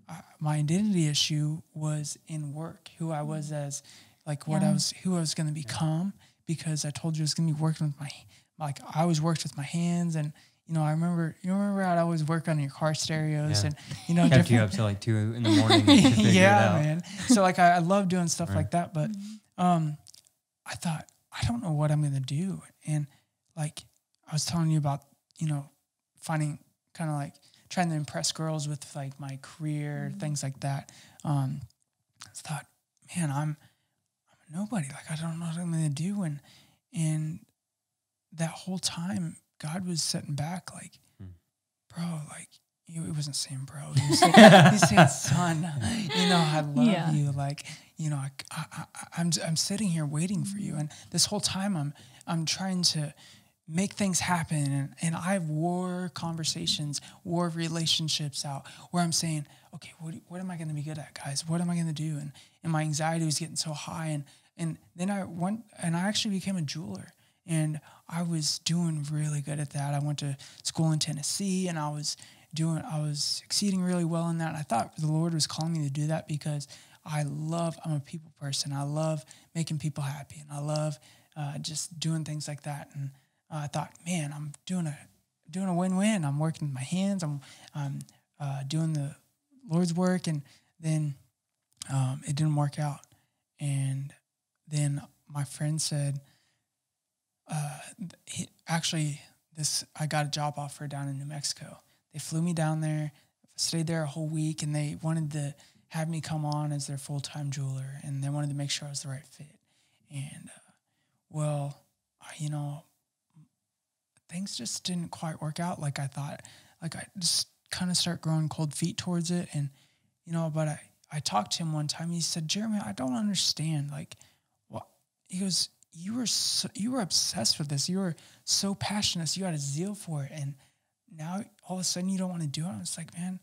S2: uh, my identity issue was in work, who I was as, like, what yeah. I was, who I was going to become, because I told you I was going to be working with my, like, I always worked with my hands and, you know, I remember you remember I'd always work on your car stereos yeah. and you know
S3: kept you up till like two in the morning.
S2: yeah, man. So like I, I love doing stuff right. like that, but mm-hmm. um, I thought I don't know what I'm gonna do, and like I was telling you about, you know, finding kind of like trying to impress girls with like my career, mm-hmm. things like that. Um, I thought, man, I'm I'm nobody. Like I don't know what I'm gonna do, and and that whole time God was sitting back like, hmm. bro, like you, it wasn't saying bro. He was saying, he's saying son, you know, I love yeah. you. Like, you know, I, I, I, I'm, I'm sitting here waiting for you. And this whole time I'm, I'm trying to make things happen. And, and I have war conversations, war relationships out where I'm saying, okay, what, what am I going to be good at, guys? What am I going to do? And, and my anxiety was getting so high. And, and then I went, and I actually became a jeweler. And I was doing really good at that. I went to school in Tennessee and I was doing, I was succeeding really well in that. And I thought the Lord was calling me to do that because I love, I'm a people person. I love making people happy and I love uh, just doing things like that. And uh, I thought, man, I'm doing a, doing a win-win. I'm working my hands. I'm, I'm uh, doing the Lord's work. And then um, it didn't work out. And then my friend said, uh, he, actually, this I got a job offer down in New Mexico. They flew me down there, stayed there a whole week, and they wanted to have me come on as their full time jeweler, and they wanted to make sure I was the right fit. And uh, well, you know, things just didn't quite work out like I thought. Like I just kind of start growing cold feet towards it, and you know, but I I talked to him one time. He said, Jeremy, I don't understand. Like, what? He goes, you were so, you were obsessed with this. You were so passionate. You had a zeal for it, and now all of a sudden you don't want to do it. It's like, man,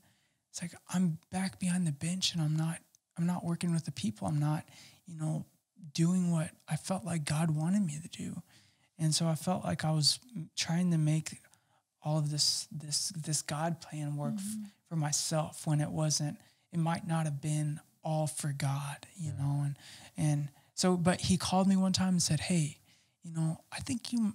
S2: it's like I'm back behind the bench, and I'm not I'm not working with the people. I'm not, you know, doing what I felt like God wanted me to do, and so I felt like I was trying to make all of this this this God plan work mm-hmm. f- for myself when it wasn't. It might not have been all for God, you yeah. know, and and so, but he called me one time and said, Hey, you know, I think you,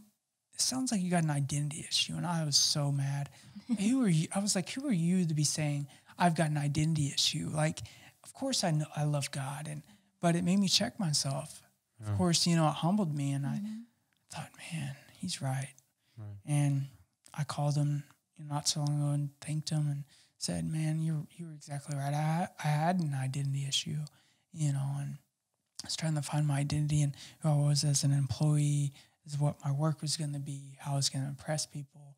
S2: it sounds like you got an identity issue. And I was so mad. who are you? I was like, Who are you to be saying I've got an identity issue? Like, of course I know I love God. And, but it made me check myself. Yeah. Of course, you know, it humbled me. And mm-hmm. I thought, Man, he's right. right. And I called him not so long ago and thanked him and said, Man, you you were exactly right. I, I had an identity issue, you know, and I was trying to find my identity and who I was as an employee, is what my work was going to be, how I was going to impress people,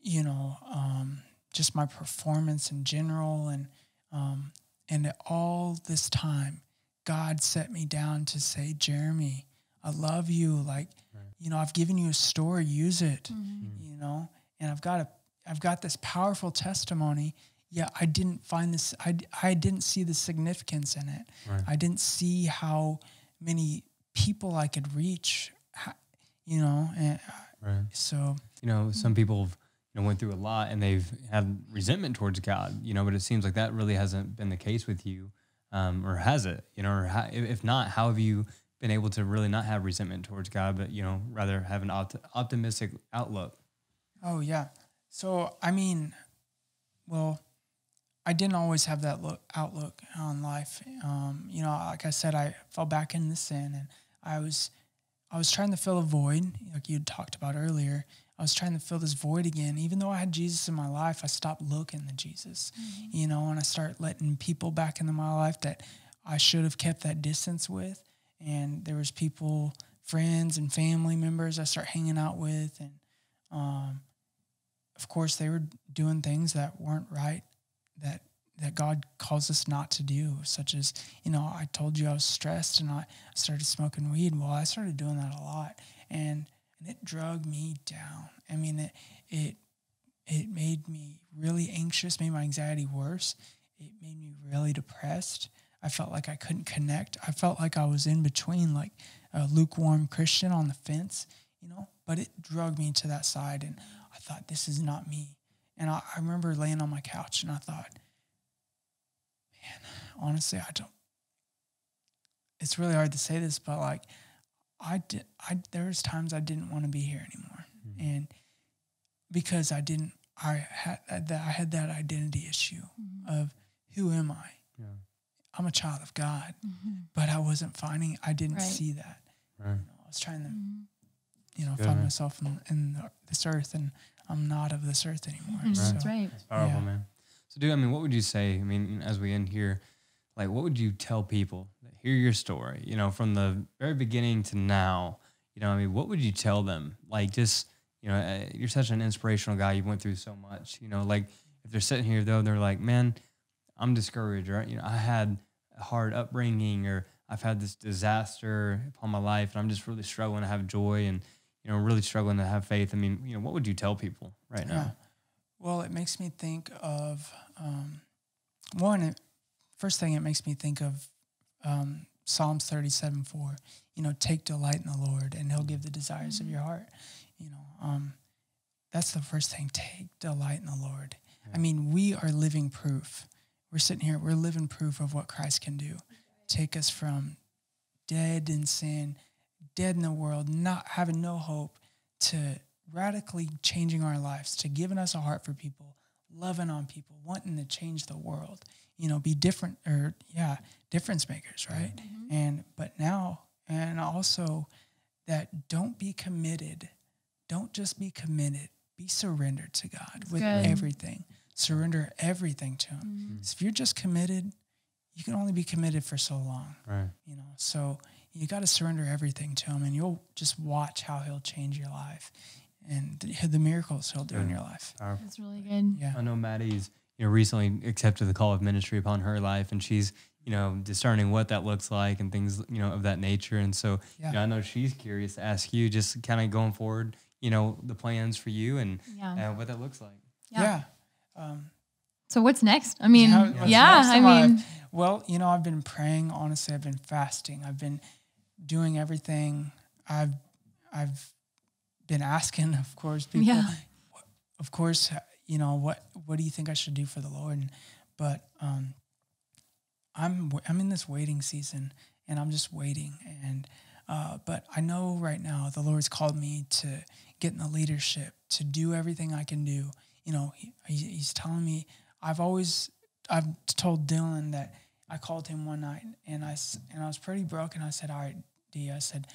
S2: you know, um, just my performance in general, and um, and all this time, God set me down to say, Jeremy, I love you. Like, right. you know, I've given you a story, use it. Mm-hmm. You know, and I've got a, I've got this powerful testimony yeah, I didn't find this. I, I didn't see the significance in it. Right. I didn't see how many people I could reach. You know, and uh, right. so
S3: you know, some people have you know went through a lot and they've had resentment towards God. You know, but it seems like that really hasn't been the case with you, um, or has it? You know, or how, if not, how have you been able to really not have resentment towards God, but you know, rather have an opt- optimistic outlook?
S2: Oh yeah. So I mean, well I didn't always have that look, outlook on life. Um, you know, like I said, I fell back into sin, and I was, I was trying to fill a void, like you talked about earlier. I was trying to fill this void again. Even though I had Jesus in my life, I stopped looking to Jesus. Mm-hmm. You know, and I started letting people back into my life that I should have kept that distance with. And there was people, friends and family members I start hanging out with, and um, of course, they were doing things that weren't right, that that God calls us not to do, such as, you know, I told you I was stressed and I started smoking weed. Well, I started doing that a lot and, and it drug me down. I mean, it, it, it made me really anxious, made my anxiety worse. It made me really depressed. I felt like I couldn't connect. I felt like I was in between, like a lukewarm Christian on the fence, you know, but it drug me to that side. And I thought, this is not me. And I, I remember laying on my couch and I thought, man, honestly, I don't. It's really hard to say this, but like, I did. I there was times I didn't want to be here anymore, mm-hmm. and because I didn't, I had that I had that identity issue mm-hmm. of who am I? Yeah. I'm a child of God, mm-hmm. but I wasn't finding. I didn't right. see that. Right. You know, I was trying to, mm-hmm. you know, Good, find man. myself in, in, this earth, and I'm not of this earth anymore.
S1: Mm-hmm. So, That's right.
S3: That's powerful, yeah. man. So, dude, I mean, what would you say? I mean, as we end here, like, what would you tell people that hear your story? You know, from the very beginning to now. You know, I mean, what would you tell them? Like, just you know, uh, you're such an inspirational guy. You went through so much. You know, like if they're sitting here though, they're like, man, I'm discouraged. Right? You know, I had a hard upbringing, or I've had this disaster upon my life, and I'm just really struggling to have joy and you know, really struggling to have faith. I mean, you know, what would you tell people right now? Yeah.
S2: Well, it makes me think of um, one. It, first thing, it makes me think of um, Psalms thirty-seven four. You know, take delight in the Lord, and He'll give the desires of your heart. You know, um, that's the first thing. Take delight in the Lord. Yeah. I mean, we are living proof. We're sitting here. We're living proof of what Christ can do. Take us from dead in sin, dead in the world, not having no hope, to radically changing our lives, to giving us a heart for people, loving on people, wanting to change the world, you know, be different or yeah, difference makers, right? Mm-hmm. And but now and also that don't be committed. Don't just be committed. Be surrendered to God That's with good. everything. Surrender everything to him. Mm-hmm. So if you're just committed, you can only be committed for so long.
S3: Right.
S2: You know, so you got to surrender everything to him and you'll just watch how he'll change your life and the, the miracles he'll do yeah. in your life.
S1: Powerful. That's really good.
S3: Yeah. I know Madi's, you know, recently accepted the call of ministry upon her life and she's, you know, discerning what that looks like and things, you know, of that nature. And so, yeah. you know, I know she's curious to ask you just kind of going forward, you know, the plans for you and yeah. uh, what that looks like.
S2: Yeah. Um,
S1: so what's next? I mean, yeah, yeah I mean,
S2: well, you know, I've been praying. Honestly, I've been fasting. I've been doing everything. I've I've been asking, of course, people. Yeah. Of course, you know what what do you think I should do for the Lord? And, but um, I'm I'm in this waiting season, and I'm just waiting. And uh, but I know right now the Lord's called me to get in the leadership, to do everything I can do. You know, he, He's telling me. I've always I've told Dylan that I called him one night and I and I was pretty broken. I said, "All right, D." I said,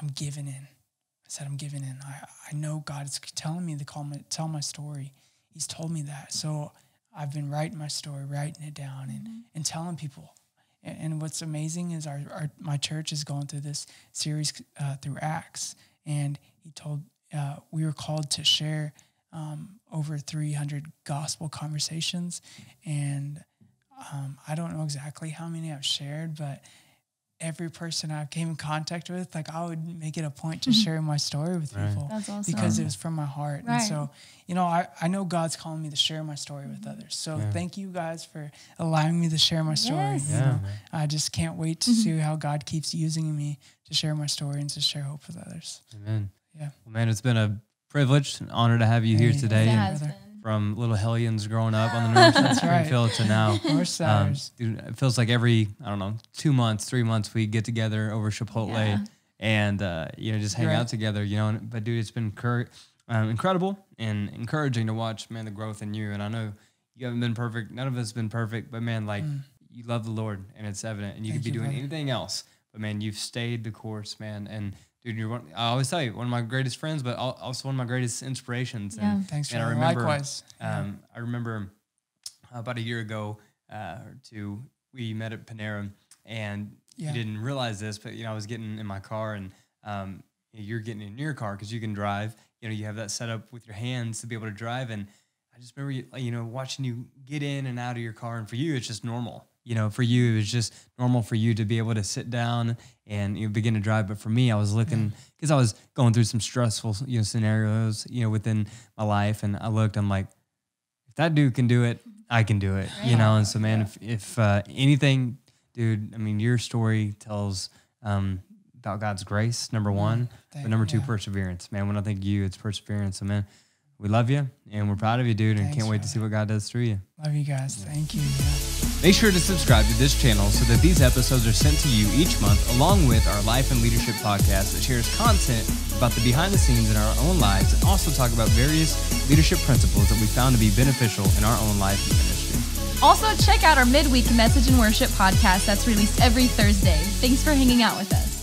S2: "I'm giving in." I said, "I'm giving in. I I know God is telling me to call my tell my story. He's told me that. So I've been writing my story, writing it down, and mm-hmm. and telling people. And, and, what's amazing is our, our my church is going through this series uh, through Acts, and he told uh, we were called to share um, over 300 gospel conversations, and um, I don't know exactly how many I've shared, but every person I came in contact with, like I would make it a point to share my story with right. people.
S1: That's awesome.
S2: Because it was from my heart. Right. And so, you know, I, I know God's calling me to share my story with others. So yeah. thank you guys for allowing me to share my story. Yes. Yeah, I just can't wait to mm-hmm. see how God keeps using me to share my story and to share hope with others.
S3: Amen.
S2: Yeah.
S3: Well, man, it's been a privilege, an honor to have you here today. From little hellions growing up on the north side of Springfield right. to now. Um, dude, it feels like every I don't know two months, three months we get together over Chipotle yeah. and uh, you know just hang right. out together. You know, but dude, it's been cur- um, incredible and encouraging to watch man the growth in you. And I know you haven't been perfect. None of us have been perfect, but man, like mm. you love the Lord and it's evident. And you Thank could be you, doing brother. anything else, but man, you've stayed the course, man, and dude, you're one. I always tell you, one of my greatest friends, but also one of my greatest inspirations.
S2: Yeah.
S3: And,
S2: Thanks,
S3: and
S2: I remember, likewise.
S3: Um, I remember about a year ago uh, or two, we met at Panera, and yeah. you didn't realize this, but you know, I was getting in my car and um, you're getting in your car because you can drive. You know, you have that set up with your hands to be able to drive. And I just remember, you, you know, watching you get in and out of your car. And for you, it's just normal. You know, for you, it was just normal for you to be able to sit down and you know, begin to drive. But for me, I was looking because I was going through some stressful, you know, scenarios, you know, within my life. And I looked, I'm like, if that dude can do it, I can do it. You know, and so man, if, if uh, anything, dude, I mean, your story tells um, about God's grace, number one, but
S2: thank-
S3: number two,
S2: yeah.
S3: perseverance. Man, when I think of you, it's perseverance. So man, we love you and we're proud of you, dude, and
S2: Thanks,
S3: can't wait to see what God does through you.
S2: Love you guys. Thank you. Yeah.
S3: Make sure to subscribe to this channel so that these episodes are sent to you each month, along with our Life and Leadership podcast that shares content about the behind the scenes in our own lives and also talk about various leadership principles that we found to be beneficial in our own life and ministry.
S1: Also, check out our midweek message and worship podcast that's released every Thursday. Thanks for hanging out with us.